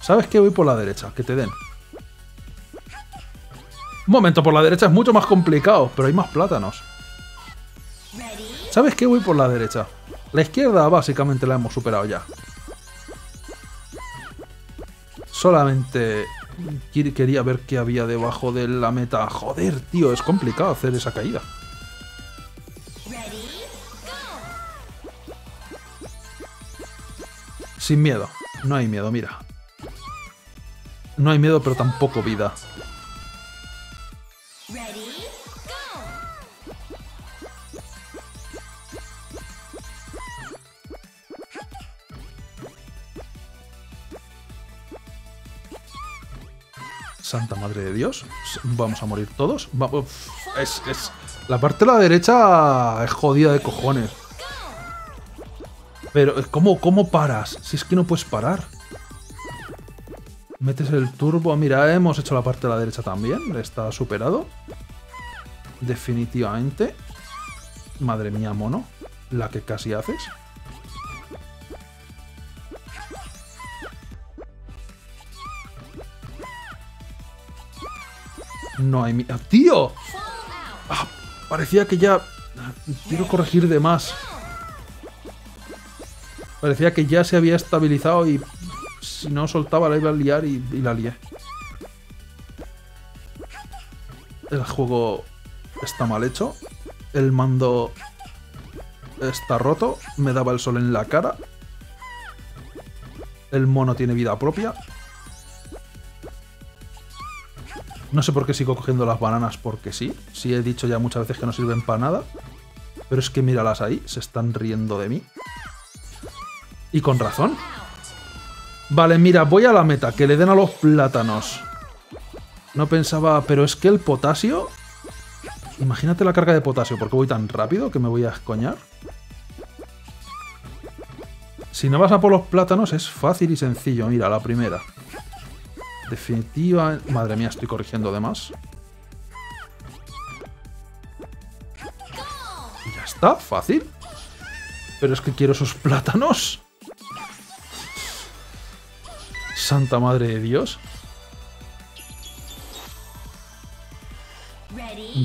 ¿Sabes qué? Voy por la derecha, que te den. Un momento, por la derecha es mucho más complicado, pero hay más plátanos. ¿Sabes qué? Voy por la derecha. La izquierda básicamente la hemos superado ya. Solamente quería ver qué había debajo de la meta. Joder, tío, es complicado hacer esa caída. Sin miedo. No hay miedo, mira. No hay miedo, pero tampoco vida. Santa Madre de Dios. Vamos a morir todos. Es. La parte de la derecha es jodida de cojones. Pero, ¿cómo, ¿cómo paras? Si es que no puedes parar. Metes el turbo. Mira, hemos hecho la parte de la derecha también. Está superado. Definitivamente. Madre mía, mono. La que casi haces. No hay... ¡Tío! Ah, parecía que ya... Quiero corregir de más. Parecía que ya se había estabilizado y si no soltaba la iba a liar y, la lié. El juego está mal hecho. El mando está roto. Me daba el sol en la cara. El mono tiene vida propia. No sé por qué sigo cogiendo las bananas porque sí. Sí he dicho ya muchas veces que no sirven para nada. Pero es que míralas ahí, se están riendo de mí. Y con razón. Vale, mira, voy a la meta, que le den a los plátanos. No pensaba, pero es que el potasio... Imagínate la carga de potasio, porque voy tan rápido que me voy a escoñar. Si no vas a por los plátanos es fácil y sencillo. Mira, la primera. Definitiva... Madre mía, estoy corrigiendo de más. Ya está, fácil. Pero es que quiero esos plátanos. Santa Madre de Dios.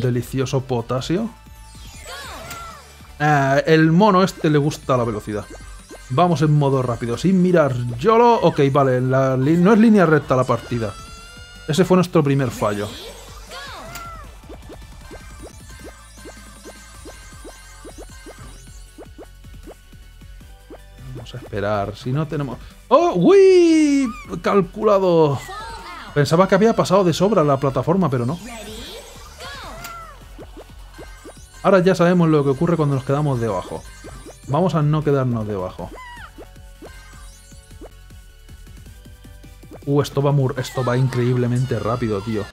Delicioso potasio. Eh, el mono este le gusta la velocidad. Vamos en modo rápido, sin mirar. YOLO. Ok, vale, no es línea recta la partida. Ese fue nuestro primer fallo. Vamos a esperar. Si no tenemos... ¡Oh! ¡Uy! Calculado. Pensaba que había pasado de sobra la plataforma, pero no. Ahora ya sabemos lo que ocurre cuando nos quedamos debajo. Vamos a no quedarnos debajo. Uh, esto va, esto va increíblemente rápido, tío.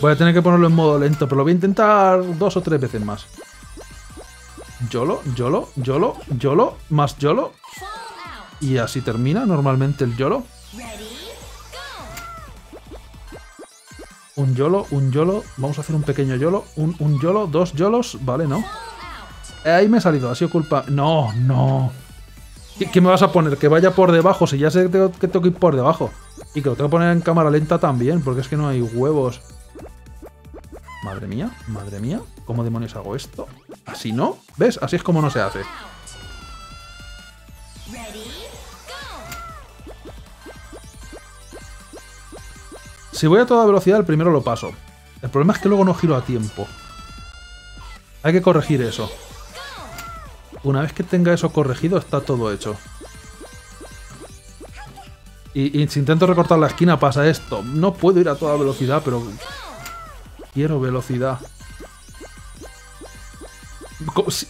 Voy a tener que ponerlo en modo lento, pero lo voy a intentar dos o tres veces más. YOLO, YOLO, YOLO, YOLO, más YOLO. Y así termina normalmente el YOLO. Un YOLO, un YOLO. Vamos a hacer un pequeño YOLO. Un, un YOLO, dos YOLOs. Vale, ¿no? Ahí me ha salido, ha sido culpa... No, no. ¿Qué, me vas a poner? Que vaya por debajo, si ya sé que tengo que ir por debajo. Y que lo tengo que poner en cámara lenta también, porque es que no hay huevos. Madre mía, madre mía. ¿Cómo demonios hago esto? ¿Así no? ¿Ves? Así es como no se hace. Si voy a toda velocidad, el primero lo paso. El problema es que luego no giro a tiempo. Hay que corregir eso. Una vez que tenga eso corregido, está todo hecho. Y, si intento recortar la esquina pasa esto. No puedo ir a toda velocidad, pero... Quiero velocidad.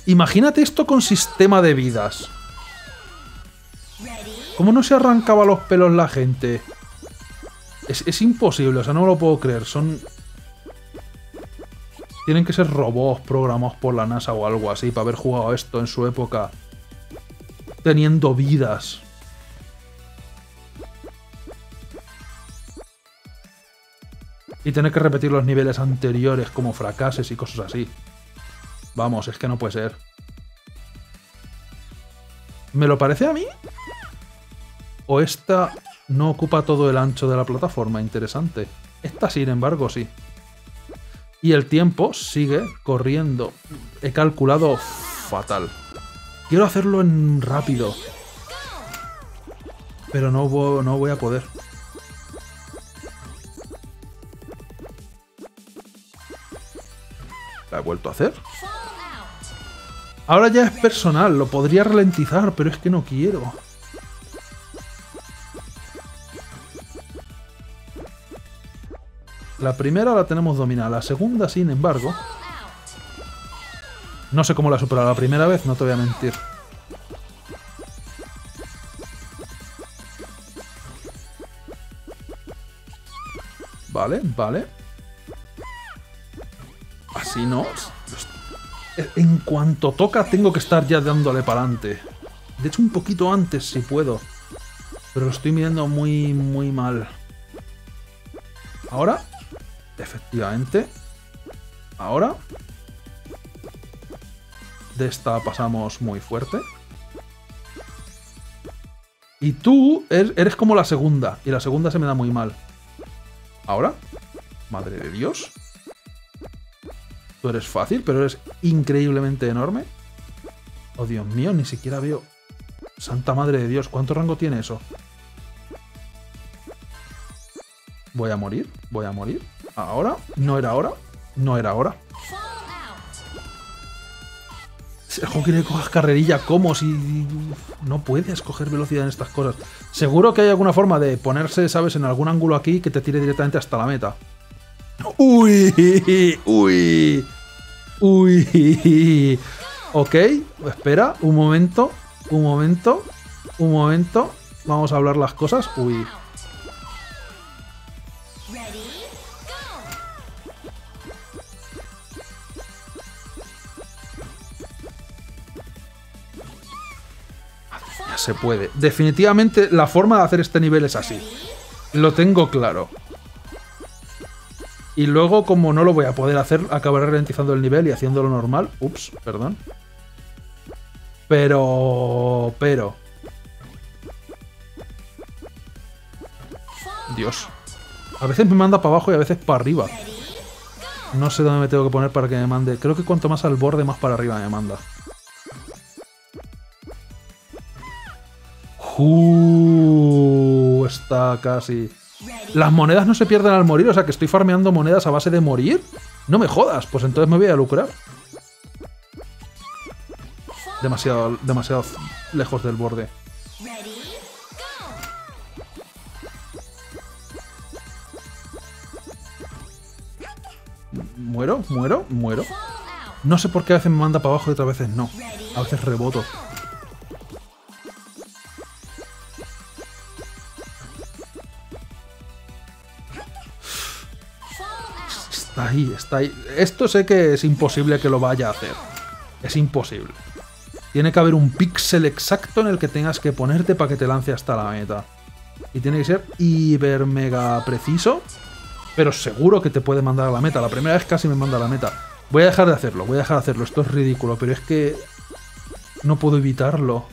Imagínate esto con sistema de vidas. ¿Cómo no se arrancaba los pelos la gente? Es, es imposible, o sea, no lo puedo creer. Son... Tienen que ser robots programados por la NASA o algo así para haber jugado esto en su época. Teniendo vidas. Y tener que repetir los niveles anteriores como fracases y cosas así. Vamos, es que no puede ser. ¿Me lo parece a mí? ¿O esta no ocupa todo el ancho de la plataforma? Interesante. Esta, sin embargo, sí. Y el tiempo sigue corriendo. He calculado fatal. Quiero hacerlo en rápido. Pero no, no voy a poder. ¿La he vuelto a hacer? Ahora ya es personal, lo podría ralentizar, pero es que no quiero. La primera la tenemos dominada, la segunda, sin embargo... No sé cómo la superado la primera vez, no te voy a mentir. Vale, vale. Así no. En cuanto toca, tengo que estar ya dándole para adelante. De hecho, un poquito antes, si puedo. Pero lo estoy midiendo muy, muy mal. Ahora. Efectivamente. Ahora. De esta pasamos muy fuerte. Y tú eres como la segunda. Y la segunda se me da muy mal. Ahora. Madre de Dios. Tú eres fácil, pero eres increíblemente enorme. Oh, Dios mío, ni siquiera veo... Santa Madre de Dios, ¿cuánto rango tiene eso? Voy a morir, voy a morir. ¿Ahora? ¿No era ahora? No era ahora. Juego quiere cojas carrerilla, ¿cómo? Si no puedes coger velocidad en estas cosas. Seguro que hay alguna forma de ponerse, ¿sabes? En algún ángulo aquí que te tire directamente hasta la meta. Uy, uy, uy. Ok, espera, un momento, un momento, un momento. Vamos a hablar las cosas. Uy. Se puede. Definitivamente la forma de hacer este nivel es así. Lo tengo claro. Y luego, como no lo voy a poder hacer, acabaré ralentizando el nivel y haciéndolo normal. Ups, perdón. Pero... Pero... Dios. A veces me manda para abajo y a veces para arriba. No sé dónde me tengo que poner para que me mande. Creo que cuanto más al borde, más para arriba me manda. Está casi... Las monedas no se pierden al morir, o sea que estoy farmeando monedas a base de morir. No me jodas, pues entonces me voy a lucrar. Demasiado, demasiado lejos del borde. Muero, muero, muero. No sé por qué a veces me manda para abajo y otras veces no. A veces reboto. Está ahí, está ahí. Esto sé que es imposible que lo vaya a hacer. Es imposible. Tiene que haber un píxel exacto en el que tengas que ponerte para que te lance hasta la meta. Y tiene que ser hiper mega preciso. Pero seguro que te puede mandar a la meta. La primera vez casi me manda a la meta. Voy a dejar de hacerlo, voy a dejar de hacerlo. Esto es ridículo, pero es que... No puedo evitarlo.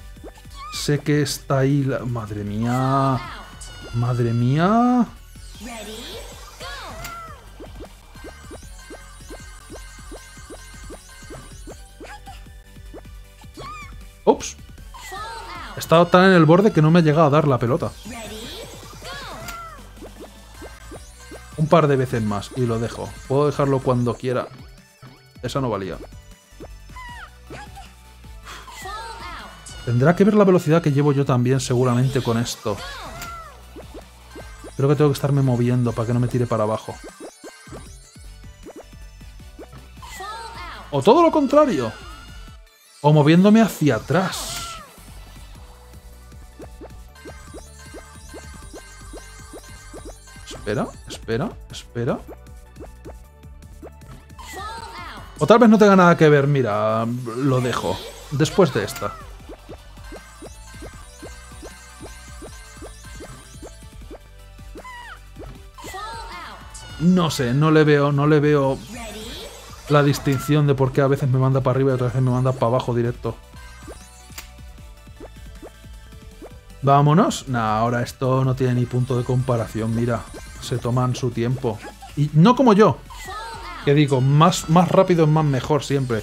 Sé que está ahí la... Madre mía. Madre mía. Ups. He estado tan en el borde que no me ha llegado a dar la pelota. Un par de veces más y lo dejo. Puedo dejarlo cuando quiera. Esa no valía. Tendrá que ver la velocidad que llevo yo también seguramente con esto. Creo que tengo que estarme moviendo para que no me tire para abajo. O todo lo contrario. O moviéndome hacia atrás. Espera, espera, espera. O tal vez no tenga nada que ver, mira, lo dejo. Después de esta. No sé, no le veo, no le veo la distinción de por qué a veces me manda para arriba y otras veces me manda para abajo directo. Vámonos. Nah, ahora esto no tiene ni punto de comparación, mira. Se toman su tiempo. Y no como yo. Que digo, más, más rápido es más mejor siempre.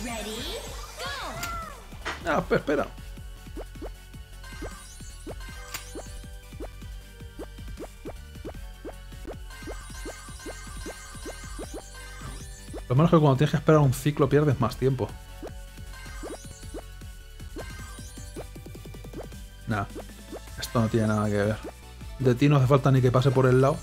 Ah, espera. Lo menos que cuando tienes que esperar un ciclo pierdes más tiempo. Nah, esto no tiene nada que ver. De ti no hace falta ni que pase por el lado.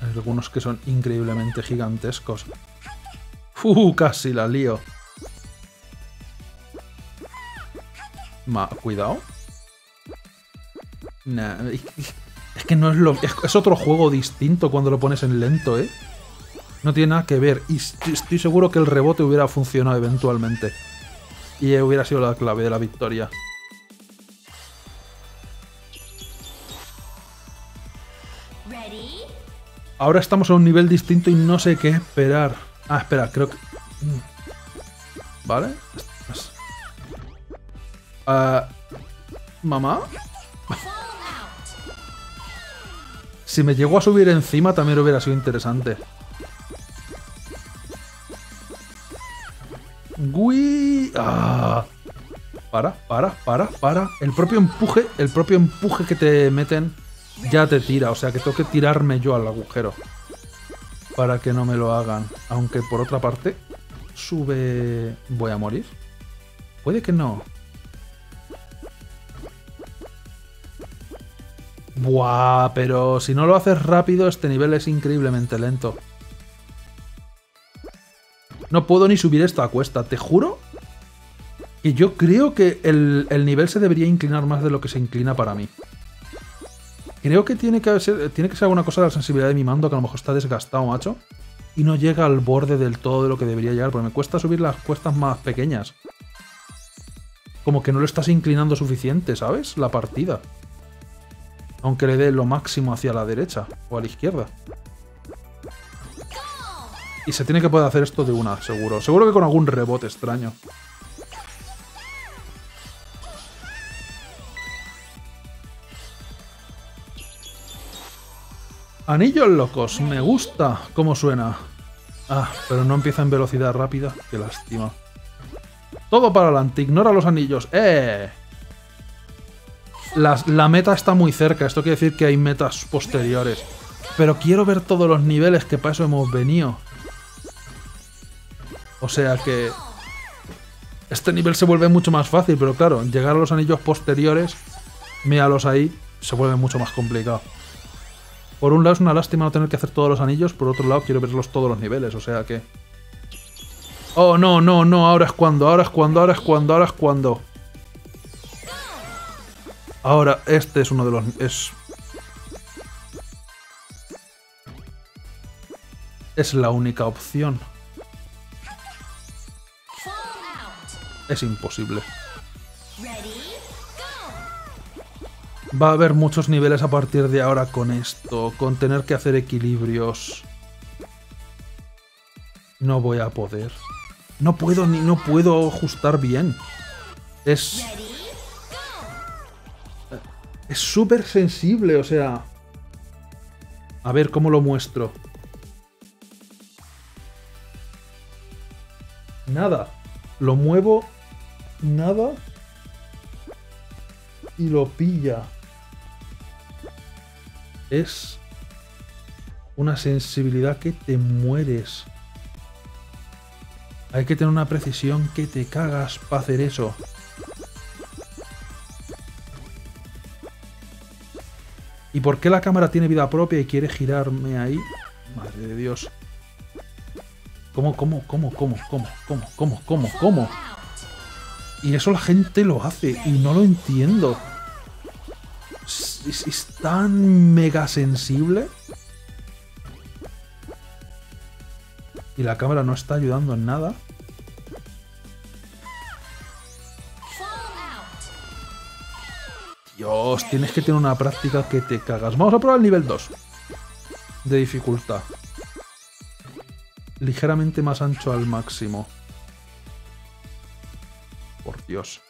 Hay algunos que son increíblemente gigantescos. ¡Uh! Casi la lío. Ma, cuidado. Nah, es que no es lo. Es, otro juego distinto cuando lo pones en lento, ¿eh? No tiene nada que ver. Y estoy seguro que el rebote hubiera funcionado eventualmente. Y hubiera sido la clave de la victoria. Ahora estamos a un nivel distinto y no sé qué esperar. Ah, espera, creo que... Mm. ¿Vale? Uh, ¿Mamá? Si me llegó a subir encima también hubiera sido interesante. Gui. Ah. Para, para, para, para. El propio empuje, el propio empuje que te meten ya te tira. O sea que tengo que tirarme yo al agujero. Para que no me lo hagan. Aunque por otra parte, sube... ¿Voy a morir? Puede que no. Buah, pero si no lo haces rápido, este nivel es increíblemente lento. No puedo ni subir esta cuesta, te juro que yo creo que el, nivel se debería inclinar más de lo que se inclina para mí. Creo que tiene que, ser, tiene que ser alguna cosa de la sensibilidad de mi mando que a lo mejor está desgastado, macho. Y no llega al borde del todo de lo que debería llegar, porque me cuesta subir las cuestas más pequeñas. Como que no lo estás inclinando suficiente, ¿sabes? La partida aunque le dé lo máximo hacia la derecha o a la izquierda. Y se tiene que poder hacer esto de una, seguro. Seguro que con algún rebote extraño. Anillos locos, me gusta cómo suena. Ah, pero no empieza en velocidad rápida, qué lástima. Todo para adelante, ignora los anillos. ¡Eh! La meta está muy cerca, esto quiere decir que hay metas posteriores. Pero quiero ver todos los niveles que para eso hemos venido. O sea que... Este nivel se vuelve mucho más fácil, pero claro, llegar a los anillos posteriores, míralos ahí, se vuelve mucho más complicado. Por un lado es una lástima no tener que hacer todos los anillos, por otro lado quiero verlos todos los niveles, o sea que... Oh, no, no, no, ahora es cuando, ahora es cuando, ahora es cuando, ahora es cuando. Ahora, este es uno de los... Es, es la única opción. Es imposible. Va a haber muchos niveles a partir de ahora con esto, con tener que hacer equilibrios. No voy a poder. No puedo ni no puedo ajustar bien. Es es súper sensible, o sea. A ver cómo lo muestro. Nada. Lo muevo. Nada. Y lo pilla. Es una sensibilidad que te mueres. Hay que tener una precisión que te cagas para hacer eso. ¿Y por qué la cámara tiene vida propia y quiere girarme ahí? Madre de Dios. ¿Cómo, cómo, cómo, cómo, cómo, cómo, cómo, cómo, cómo? Y eso la gente lo hace y no lo entiendo. Es, tan mega sensible. Y la cámara no está ayudando en nada. Dios, tienes que tener una práctica que te cagas. Vamos a probar el nivel 2 de dificultad. Ligeramente más ancho al máximo. Por Dios.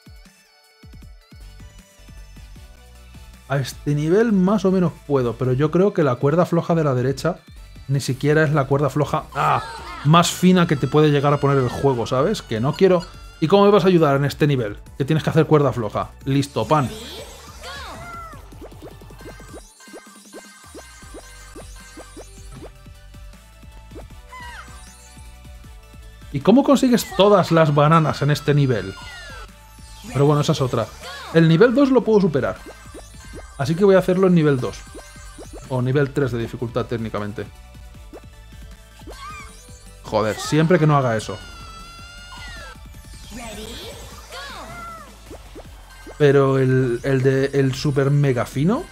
A este nivel más o menos puedo, pero yo creo que la cuerda floja de la derecha ni siquiera es la cuerda floja ah, más fina que te puede llegar a poner el juego, ¿sabes? Que no quiero... ¿Y cómo me vas a ayudar en este nivel? Que tienes que hacer cuerda floja. Listo, pan. ¿Y cómo consigues todas las bananas en este nivel? Pero bueno, esa es otra. El nivel 2 lo puedo superar. Así que voy a hacerlo en nivel 2. O nivel 3 de dificultad técnicamente. Joder, siempre que no haga eso. Pero el, el de el super mega fino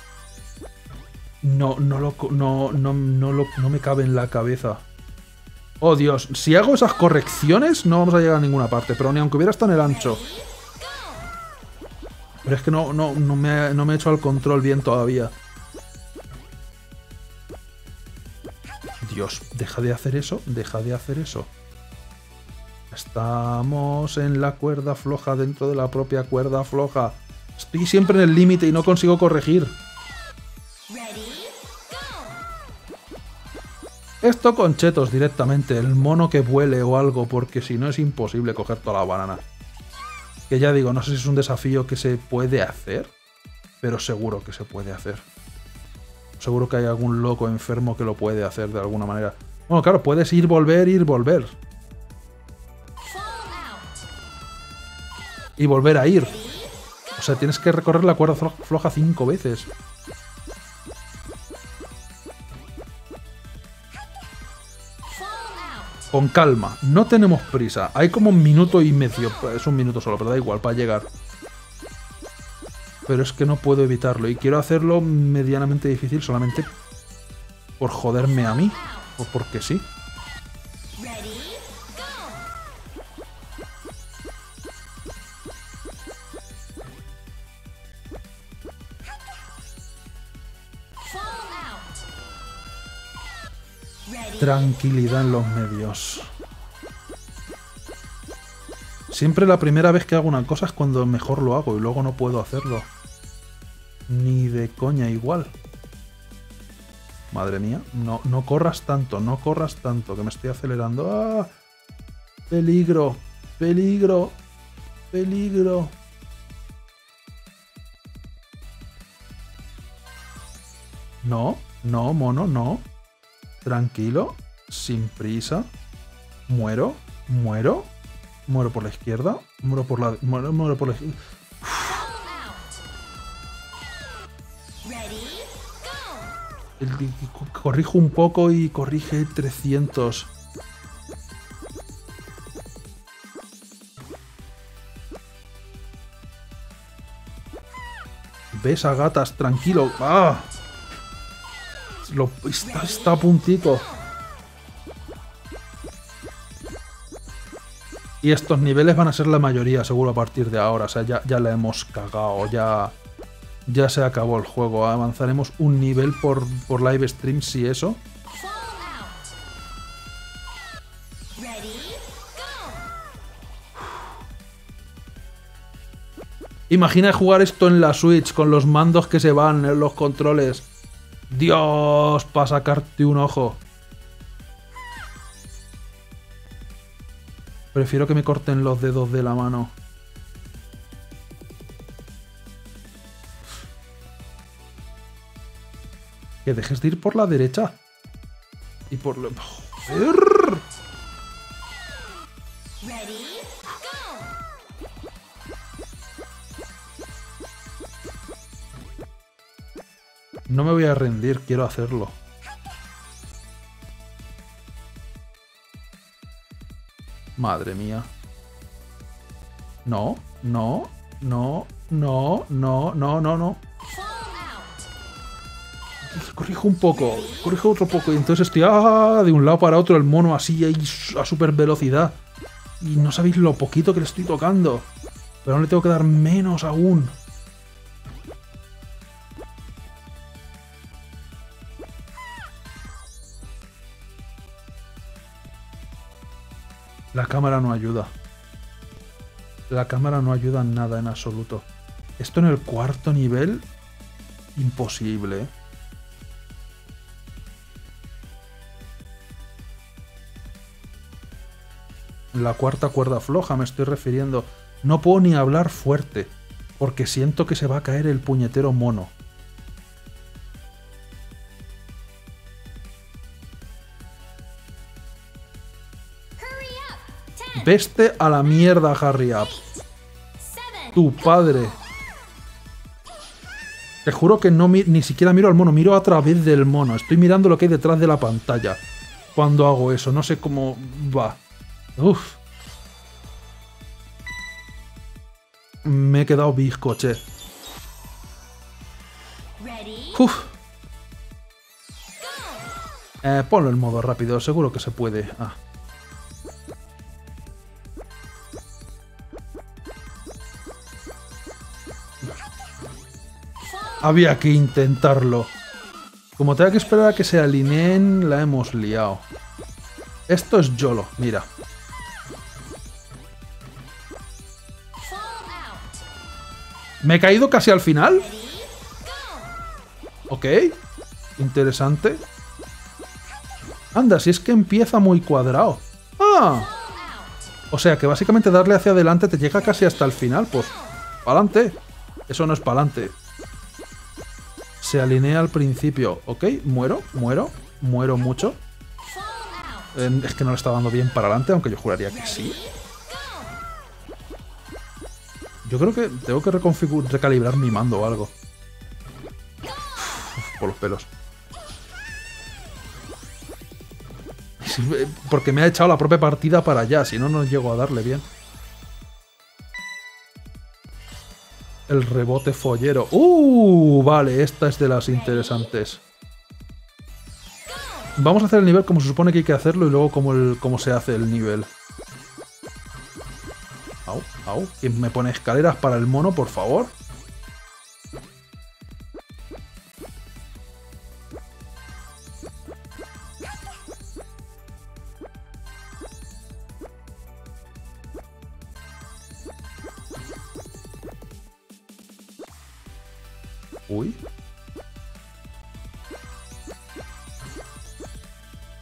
no, no, lo, no, no, no, lo, no me cabe en la cabeza. Oh, Dios. Si hago esas correcciones, no vamos a llegar a ninguna parte. Pero ni aunque hubiera estado en el ancho. Pero es que no, no, no, me, no me he hecho al control bien todavía. Dios, deja de hacer eso. Deja de hacer eso. Estamos en la cuerda floja dentro de la propia cuerda floja. Estoy siempre en el límite y no consigo corregir. Esto con chetos directamente, el mono que vuele o algo, porque si no es imposible coger toda la banana. Que ya digo, no sé si es un desafío que se puede hacer, pero seguro que se puede hacer. Seguro que hay algún loco enfermo que lo puede hacer de alguna manera. Bueno, claro, puedes ir, volver, ir, volver. Y volver a ir. O sea, tienes que recorrer la cuerda floja cinco veces. Con calma, no tenemos prisa. Hay como un minuto y medio. Es un minuto solo, pero da igual, para llegar. Pero es que no puedo evitarlo. Y quiero hacerlo medianamente difícil solamente por joderme a mí. O porque sí. Tranquilidad en los medios. Siempre la primera vez que hago una cosa es cuando mejor lo hago y luego no puedo hacerlo. Ni de coña igual. Madre mía, no, no corras tanto, no corras tanto, que me estoy acelerando. ¡Ah! Peligro, peligro, peligro. No, no, mono, no. Tranquilo, sin prisa. Muero, muero, muero por la izquierda, muero por la... Muero, muero por la izquierda. corrijo un poco y corrige 300. Ves a gatas, tranquilo. ¡Ah! Lo, está, está a puntico. Y estos niveles van a ser la mayoría, seguro, a partir de ahora. O sea, ya, ya la hemos cagado, ya, ya se acabó el juego. Avanzaremos un nivel por, por live stream, si eso. Imagina jugar esto en la Switch, con los mandos que se van, los controles. Dios, para sacarte un ojo. Prefiero que me corten los dedos de la mano. Que dejes de ir por la derecha. Y por. ¡Joder! No me voy a rendir, quiero hacerlo. Madre mía. No, no, no, no, no, no, no, no. Corrijo un poco, corrijo otro poco y entonces estoy ah, de un lado para otro el mono así ahí a super velocidad. Y no sabéis lo poquito que le estoy tocando. Pero no le tengo que dar menos aún. Cámara no ayuda. La cámara no ayuda en nada en absoluto. Esto en el cuarto nivel, imposible. ¿eh? La cuarta cuerda floja me estoy refiriendo. No puedo ni hablar fuerte, porque siento que se va a caer el puñetero mono. Veste a la mierda, Harry. Tu padre. Te juro que no ni siquiera miro al mono, miro a través del mono. Estoy mirando lo que hay detrás de la pantalla. Cuando hago eso, no sé cómo va. Uf. Me he quedado bizcoche. Uf. Eh, ponlo en modo rápido, seguro que se puede. Ah. Había que intentarlo. Como tenga que esperar a que se alineen, la hemos liado. Esto es YOLO, mira. ¿Me he caído casi al final? Ok. Interesante. Anda, si es que empieza muy cuadrado. ¡Ah! O sea que básicamente darle hacia adelante te llega casi hasta el final. Pues, pa'lante. Eso no es pa'lante. Se alinea al principio. Ok, muero, muero, muero mucho. es que no lo está dando bien para adelante, aunque yo juraría que sí. Yo creo que tengo que recalibrar mi mando o algo. por los pelos. Porque me ha echado la propia partida para allá, si no, no llego a darle bien. El rebote follero. ¡Uh! Vale, esta es de las interesantes. Vamos a hacer el nivel como se supone que hay que hacerlo y luego cómo, el, cómo se hace el nivel. Au, au. ¿Quién me pone escaleras para el mono, por favor?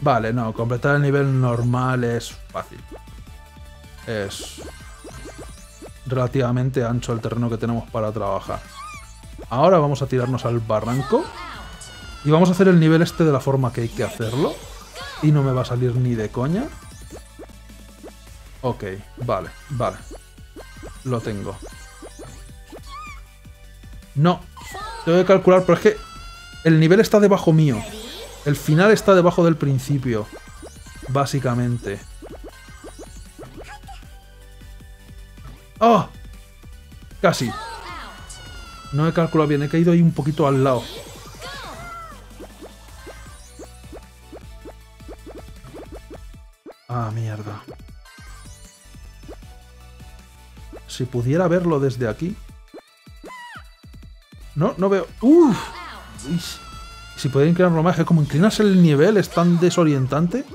Vale, no, completar el nivel normal es fácil. Es relativamente ancho el terreno que tenemos para trabajar. Ahora vamos a tirarnos al barranco. Y vamos a hacer el nivel este de la forma que hay que hacerlo. Y no me va a salir ni de coña. Ok, vale, vale. Lo tengo. No, tengo que calcular, pero es que el nivel está debajo mío. El final está debajo del principio. Básicamente. ¡Oh! Casi. No he calculado bien, he caído ahí un poquito al lado. Ah, mierda. Si pudiera verlo desde aquí. No, no veo. ¡Uf! Si puede inclinarlo más, es como inclinas el nivel, es tan desorientante.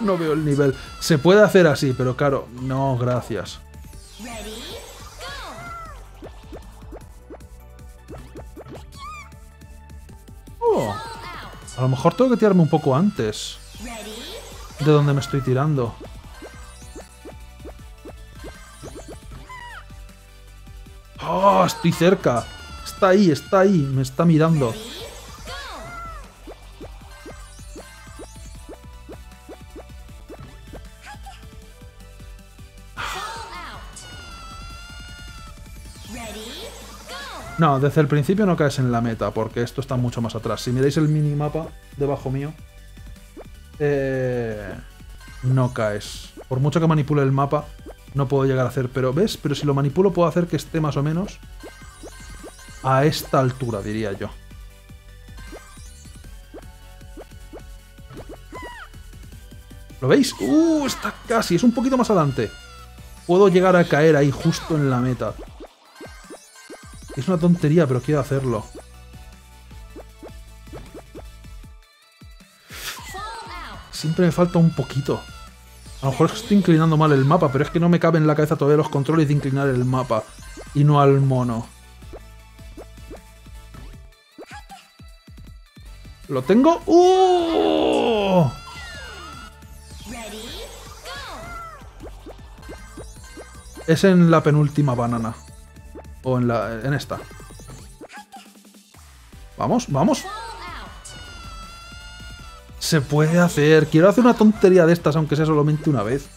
No veo el nivel. Se puede hacer así, pero claro, no, gracias. Oh, a lo mejor tengo que tirarme un poco antes de donde me estoy tirando. ¡Oh! Estoy cerca. Está ahí, está ahí. Me está mirando. No, desde el principio no caes en la meta, porque esto está mucho más atrás. Si miráis el minimapa debajo mío, eh, no caes. Por mucho que manipule el mapa, no puedo llegar a hacer. Pero, ¿ves? Pero si lo manipulo, puedo hacer que esté más o menos a esta altura, diría yo. ¿Lo veis? ¡Uh! Está casi, es un poquito más adelante. Puedo llegar a caer ahí justo en la meta. Es una tontería, pero quiero hacerlo. Siempre me falta un poquito. A lo mejor estoy inclinando mal el mapa, pero es que no me cabe en la cabeza todavía los controles de inclinar el mapa. Y no al mono. ¿Lo tengo? Go! Es en la penúltima banana. O en, la, en esta. Vamos, vamos. Se puede hacer. Quiero hacer una tontería de estas, aunque sea solamente una vez.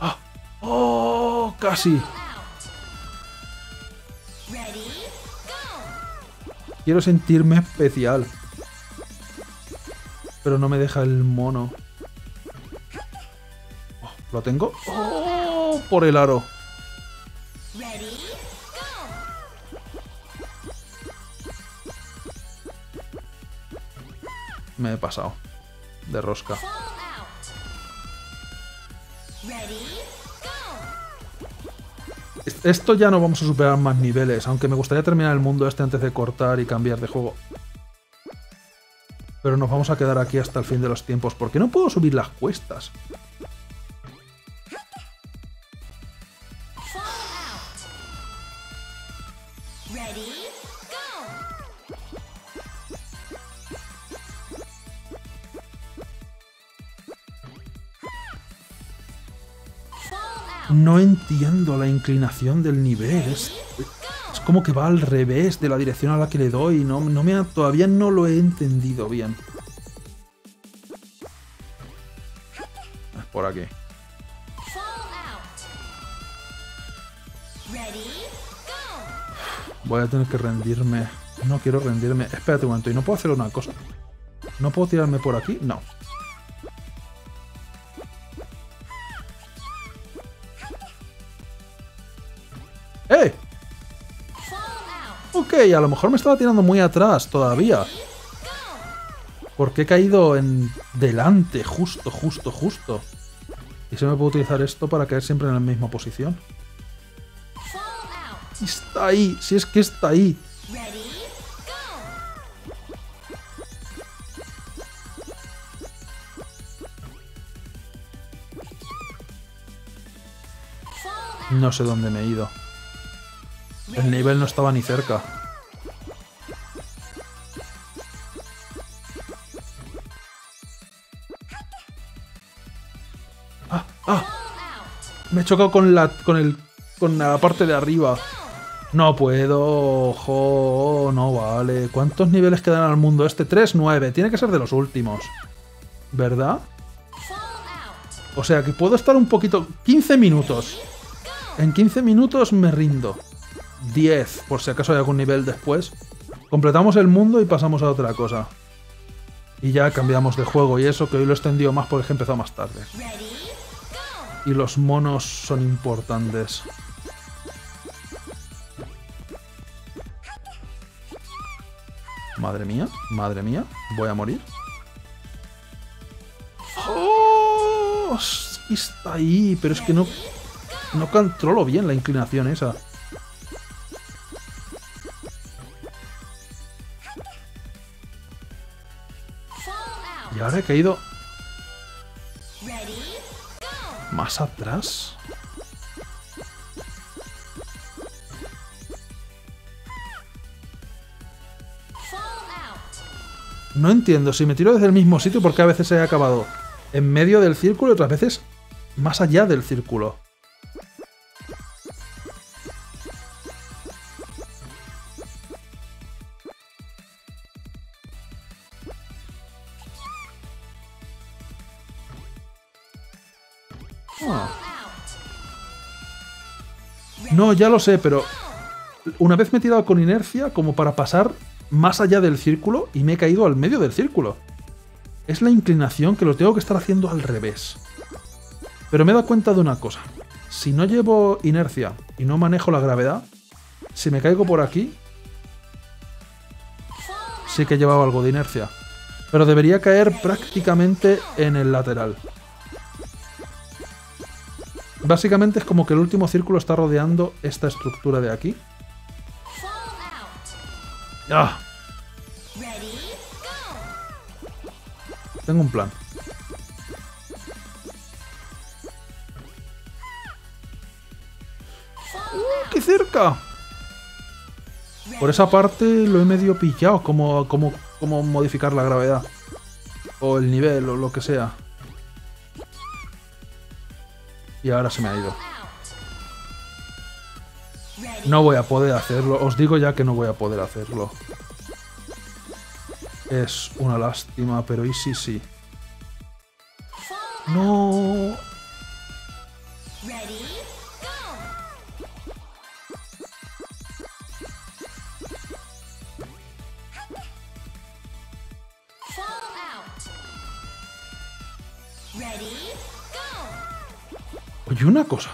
¡Ah! ¡Oh! Casi. Quiero sentirme especial. Pero no me deja el mono. Oh, ¿Lo tengo? ¡Oh! Por el aro. Me he pasado. De rosca. Esto ya no vamos a superar más niveles, aunque me gustaría terminar el mundo este antes de cortar y cambiar de juego. Pero nos vamos a quedar aquí hasta el fin de los tiempos, porque no puedo subir las cuestas. No entiendo la inclinación del nivel. Es, es como que va al revés de la dirección a la que le doy. No, no me ha- todavía no lo he entendido bien. Es por aquí. Voy a tener que rendirme. No quiero rendirme. Espérate un momento. ¿Y no puedo hacer una cosa? ¿No puedo tirarme por aquí? No. Ok, a lo mejor me estaba tirando muy atrás todavía. Porque he caído en delante, justo, justo, justo. Y se me puede utilizar esto para caer siempre en la misma posición. Y Está ahí, si es que está ahí. No sé dónde me he ido. El nivel no estaba ni cerca. He chocado con la, con el, con la parte de arriba. No puedo, ojo, no vale. ¿Cuántos niveles quedan al mundo este? 3, 9. Tiene que ser de los últimos. ¿Verdad? O sea que puedo estar un poquito... 15 minutos. En 15 minutos me rindo. 10, por si acaso hay algún nivel después. Completamos el mundo y pasamos a otra cosa. Y ya cambiamos de juego y eso, que hoy lo he extendido más porque he empezado más tarde. Y los monos son importantes. Madre mía, madre mía, voy a morir. ¡Oh! Está ahí, pero es que no, no controlo bien la inclinación esa. Y ahora he caído más atrás. No entiendo, si me tiro desde el mismo sitio, ¿por qué a veces he acabado en medio del círculo y otras veces más allá del círculo? No, ya lo sé, pero una vez me he tirado con inercia como para pasar más allá del círculo y me he caído al medio del círculo. Es la inclinación que lo tengo que estar haciendo al revés. Pero me he dado cuenta de una cosa. Si no llevo inercia y no manejo la gravedad, si me caigo por aquí, sí que he llevado algo de inercia. Pero debería caer prácticamente en el lateral. Básicamente es como que el último círculo está rodeando esta estructura de aquí. ¡Ah! Tengo un plan. ¡Uh, ¡Qué cerca! Por esa parte lo he medio pillado, como, como, como modificar la gravedad. O el nivel, o lo que sea. Y ahora se me ha ido. No voy a poder hacerlo. Os digo ya que no voy a poder hacerlo. Es una lástima, pero ¿y sí, sí? No. Ready? Oye, una cosa.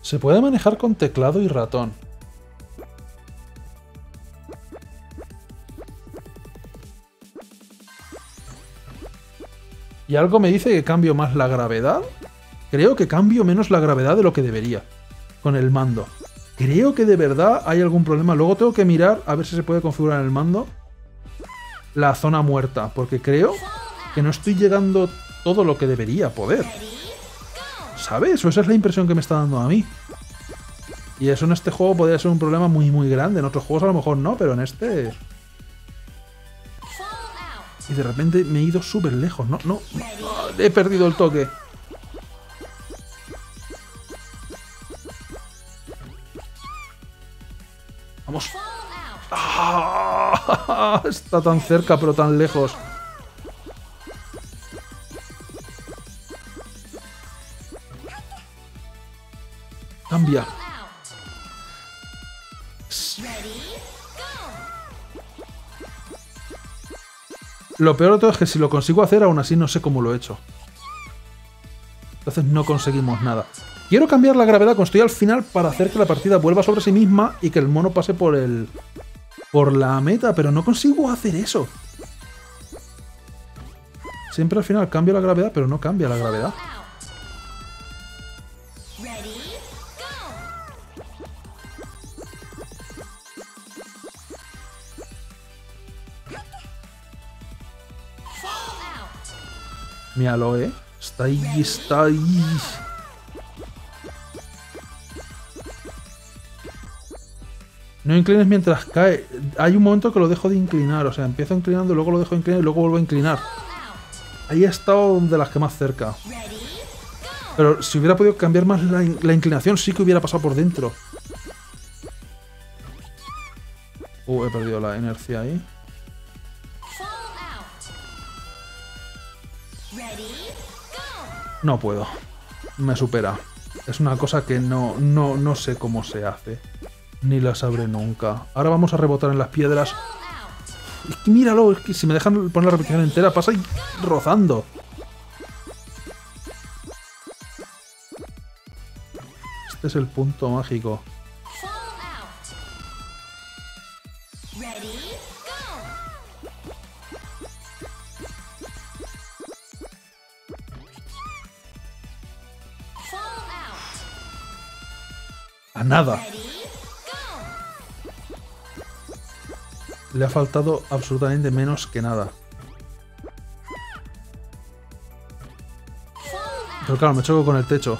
Se puede manejar con teclado y ratón. Y algo me dice que cambio más la gravedad. Creo que cambio menos la gravedad de lo que debería. Con el mando. Creo que de verdad hay algún problema. Luego tengo que mirar a ver si se puede configurar el mando la zona muerta, porque creo que no estoy llegando todo lo que debería poder. ¿Sabes? O esa es la impresión que me está dando a mí. Y eso en este juego podría ser un problema muy muy grande. En otros juegos a lo mejor no, pero en este... Y de repente me he ido súper lejos. No, no. He perdido el toque. Vamos. Está tan cerca pero tan lejos. Cambia. Lo peor de todo es que si lo consigo hacer, aún así no sé cómo lo he hecho. Entonces no conseguimos nada. Quiero cambiar la gravedad cuando estoy al final para hacer que la partida vuelva sobre sí misma y que el mono pase por el... por la meta, pero no consigo hacer eso. Siempre al final cambio la gravedad, pero no cambia la gravedad. Míralo, ¿eh? Está ahí, está ahí. No inclines mientras cae. Hay un momento que lo dejo de inclinar. O sea, empiezo inclinando, luego lo dejo de inclinar y luego vuelvo a inclinar. Ahí he estado de las que más cerca. Pero si hubiera podido cambiar más la, in- la inclinación, sí que hubiera pasado por dentro. Uh, he perdido la inercia ahí. No puedo. Me supera. Es una cosa que no, no, no sé cómo se hace. Ni la sabré nunca. Ahora vamos a rebotar en las piedras. Es que míralo, es que si me dejan poner la repetición entera, pasa ahí rozando. Este es el punto mágico. A nada. Le ha faltado absolutamente menos que nada. Pero claro, me choco con el techo.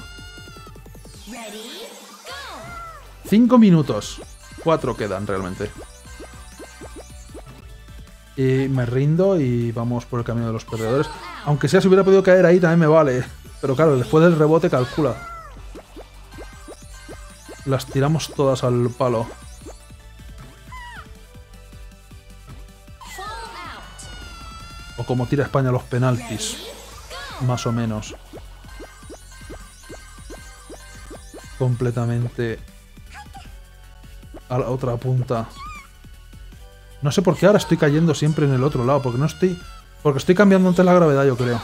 Cinco minutos. Cuatro quedan realmente. Y me rindo y vamos por el camino de los perdedores. Aunque sea si hubiera podido caer ahí también me vale. Pero claro, después del rebote calcula. Las tiramos todas al palo. O como tira España los penaltis. Más o menos. Completamente a la otra punta. No sé por qué ahora estoy cayendo siempre en el otro lado, porque no estoy... Porque estoy cambiando ante la gravedad, yo creo.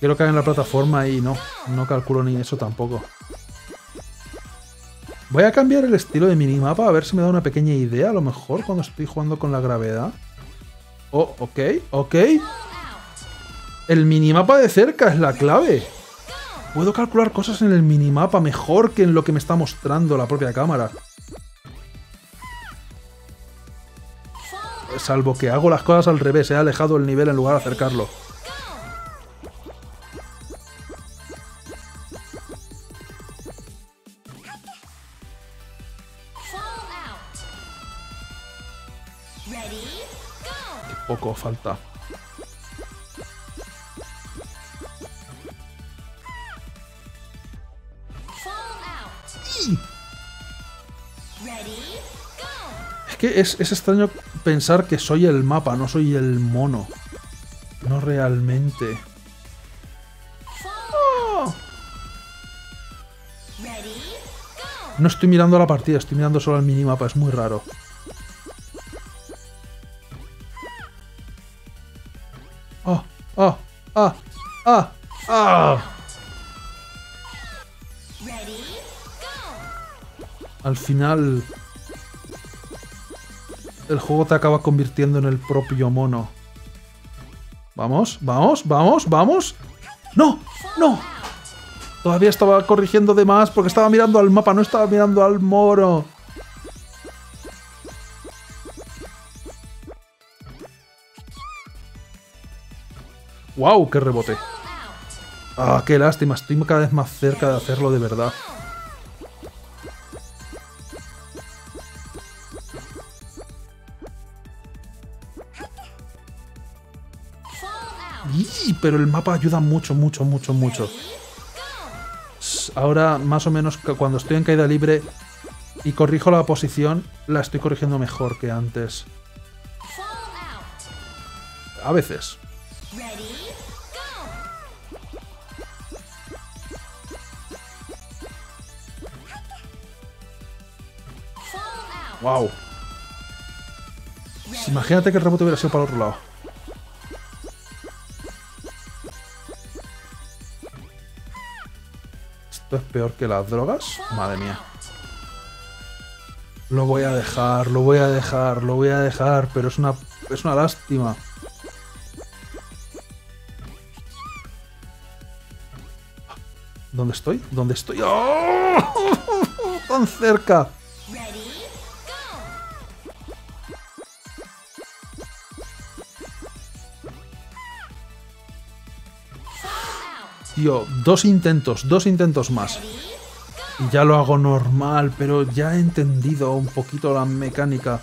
Quiero caer en la plataforma y no, no calculo ni eso tampoco. Voy a cambiar el estilo de minimapa a ver si me da una pequeña idea a lo mejor cuando estoy jugando con la gravedad. Oh, ok, ok. El minimapa de cerca es la clave. Puedo calcular cosas en el minimapa mejor que en lo que me está mostrando la propia cámara. Salvo que hago las cosas al revés, he alejado el nivel en lugar de acercarlo. Poco falta. Es que es, es extraño pensar que soy el mapa, no soy el mono. No realmente. Oh? Go. no estoy mirando la partida, estoy mirando solo el minimapa, es muy raro. Final... El juego te acaba convirtiendo en el propio mono. Vamos, vamos, vamos, vamos. ¡No! ¡No! Todavía estaba corrigiendo de más porque estaba mirando al mapa, no estaba mirando al moro. ¡Wow! ¡Qué rebote! ¡Ah, qué lástima! Estoy cada vez más cerca de hacerlo de verdad. Pero el mapa ayuda mucho, mucho, mucho, mucho. Ahora, más o menos, cu- cuando estoy en caída libre y corrijo la posición, la estoy corrigiendo mejor que antes. A veces. ¡Wow! Imagínate que el rebote hubiera sido para el otro lado. Esto es peor que las drogas. Madre mía. Lo voy a dejar, lo voy a dejar, lo voy a dejar, pero es una, es una lástima. ¿Dónde estoy? ¿Dónde estoy? ¡Oh! ¡Tan cerca! Dos intentos, dos intentos más. Y ya lo hago normal, pero ya he entendido un poquito la mecánica.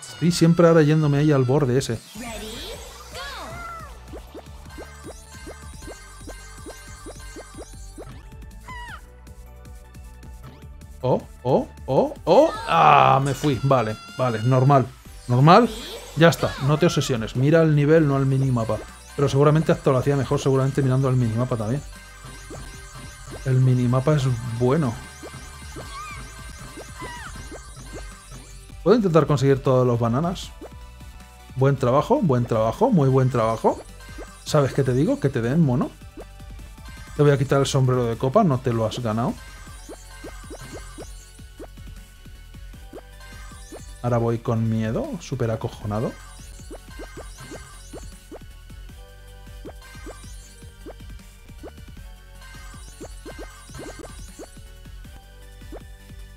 Estoy siempre ahora yéndome ahí al borde ese. Oh, oh, oh, oh. Ah, me fui. Vale, vale, normal. Normal. Ya está, no te obsesiones. Mira el nivel, no al minimapa. Pero seguramente hasta lo hacía mejor, seguramente mirando al minimapa también. El minimapa es bueno. ¿Puedo intentar conseguir todos los bananas? Buen trabajo, buen trabajo, muy buen trabajo. ¿Sabes qué te digo? Que te den, mono. Te voy a quitar el sombrero de copa, no te lo has ganado. Ahora voy con miedo, súper acojonado.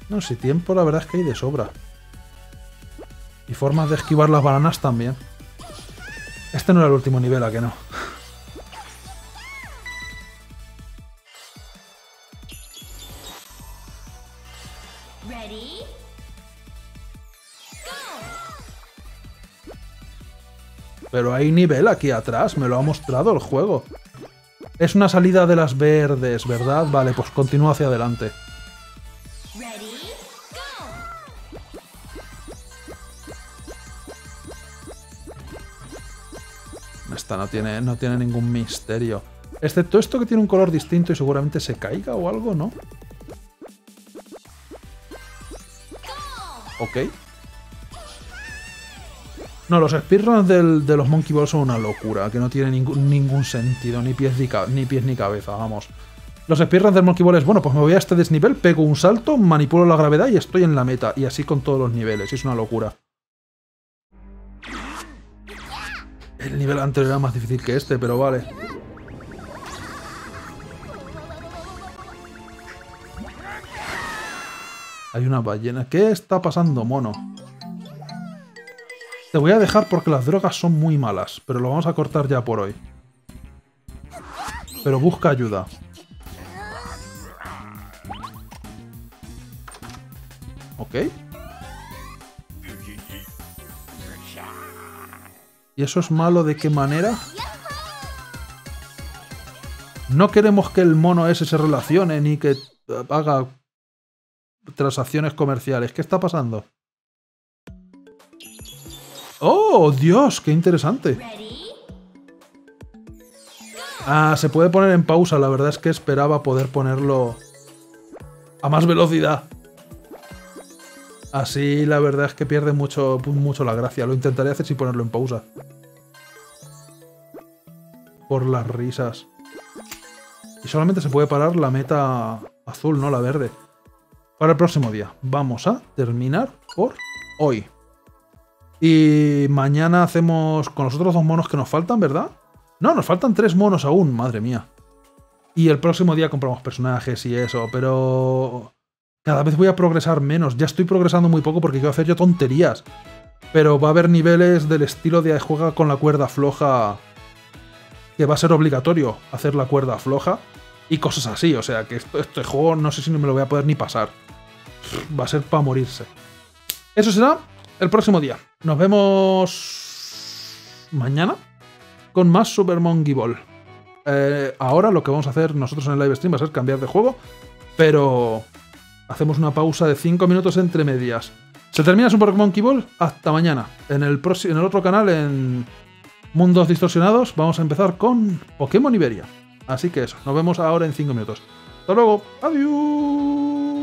No, si tiempo la verdad es que hay de sobra. Y formas de esquivar las bananas también. Este no era el último nivel, ¿a que no? Pero hay nivel aquí atrás, me lo ha mostrado el juego. Es una salida de las verdes, ¿verdad? Vale, pues continúa hacia adelante. Esta no tiene, no tiene ningún misterio. Excepto esto que tiene un color distinto y seguramente se caiga o algo, ¿no? Ok. No, los speedruns de los Monkey Ball son una locura, que no tiene ningún, sentido, ni pies ni, ni pies ni cabeza, vamos. Los speedruns del Monkey Ball es, bueno, pues me voy a este desnivel, pego un salto, manipulo la gravedad y estoy en la meta. Y así con todos los niveles, es una locura. El nivel anterior era más difícil que este, pero vale. Hay una ballena. ¿Qué está pasando, mono? Te voy a dejar porque las drogas son muy malas, pero lo vamos a cortar ya por hoy. Pero busca ayuda. Ok. ¿Y eso es malo de qué manera? No queremos que el mono ese se relacione ni que haga transacciones comerciales. ¿Qué está pasando? ¡Oh, Dios! ¡Qué interesante! Ah, se puede poner en pausa. La verdad es que esperaba poder ponerlo a más velocidad. Así la verdad es que pierde mucho, mucho la gracia. Lo intentaré hacer sin ponerlo en pausa. Por las risas. Y solamente se puede parar la meta azul, no la verde. Para el próximo día. Vamos a terminar por hoy. Y mañana hacemos con los otros dos monos que nos faltan, ¿verdad? No, nos faltan tres monos aún, madre mía. Y el próximo día compramos personajes y eso, pero... Cada vez voy a progresar menos. Ya estoy progresando muy poco porque quiero hacer yo tonterías. Pero va a haber niveles del estilo de juega con la cuerda floja. Que va a ser obligatorio hacer la cuerda floja. Y cosas así. O sea que este juego no sé si no me lo voy a poder ni pasar. Va a ser para morirse. Eso será el próximo día. Nos vemos mañana con más Super Monkey Ball. Eh, ahora lo que vamos a hacer nosotros en el live stream va a ser cambiar de juego, pero hacemos una pausa de 5 minutos entre medias. Se termina Super Monkey Ball, hasta mañana. En el, en el otro canal, en Mundos Distorsionados, vamos a empezar con Pokémon Iberia. Así que eso, nos vemos ahora en 5 minutos. Hasta luego, adiós.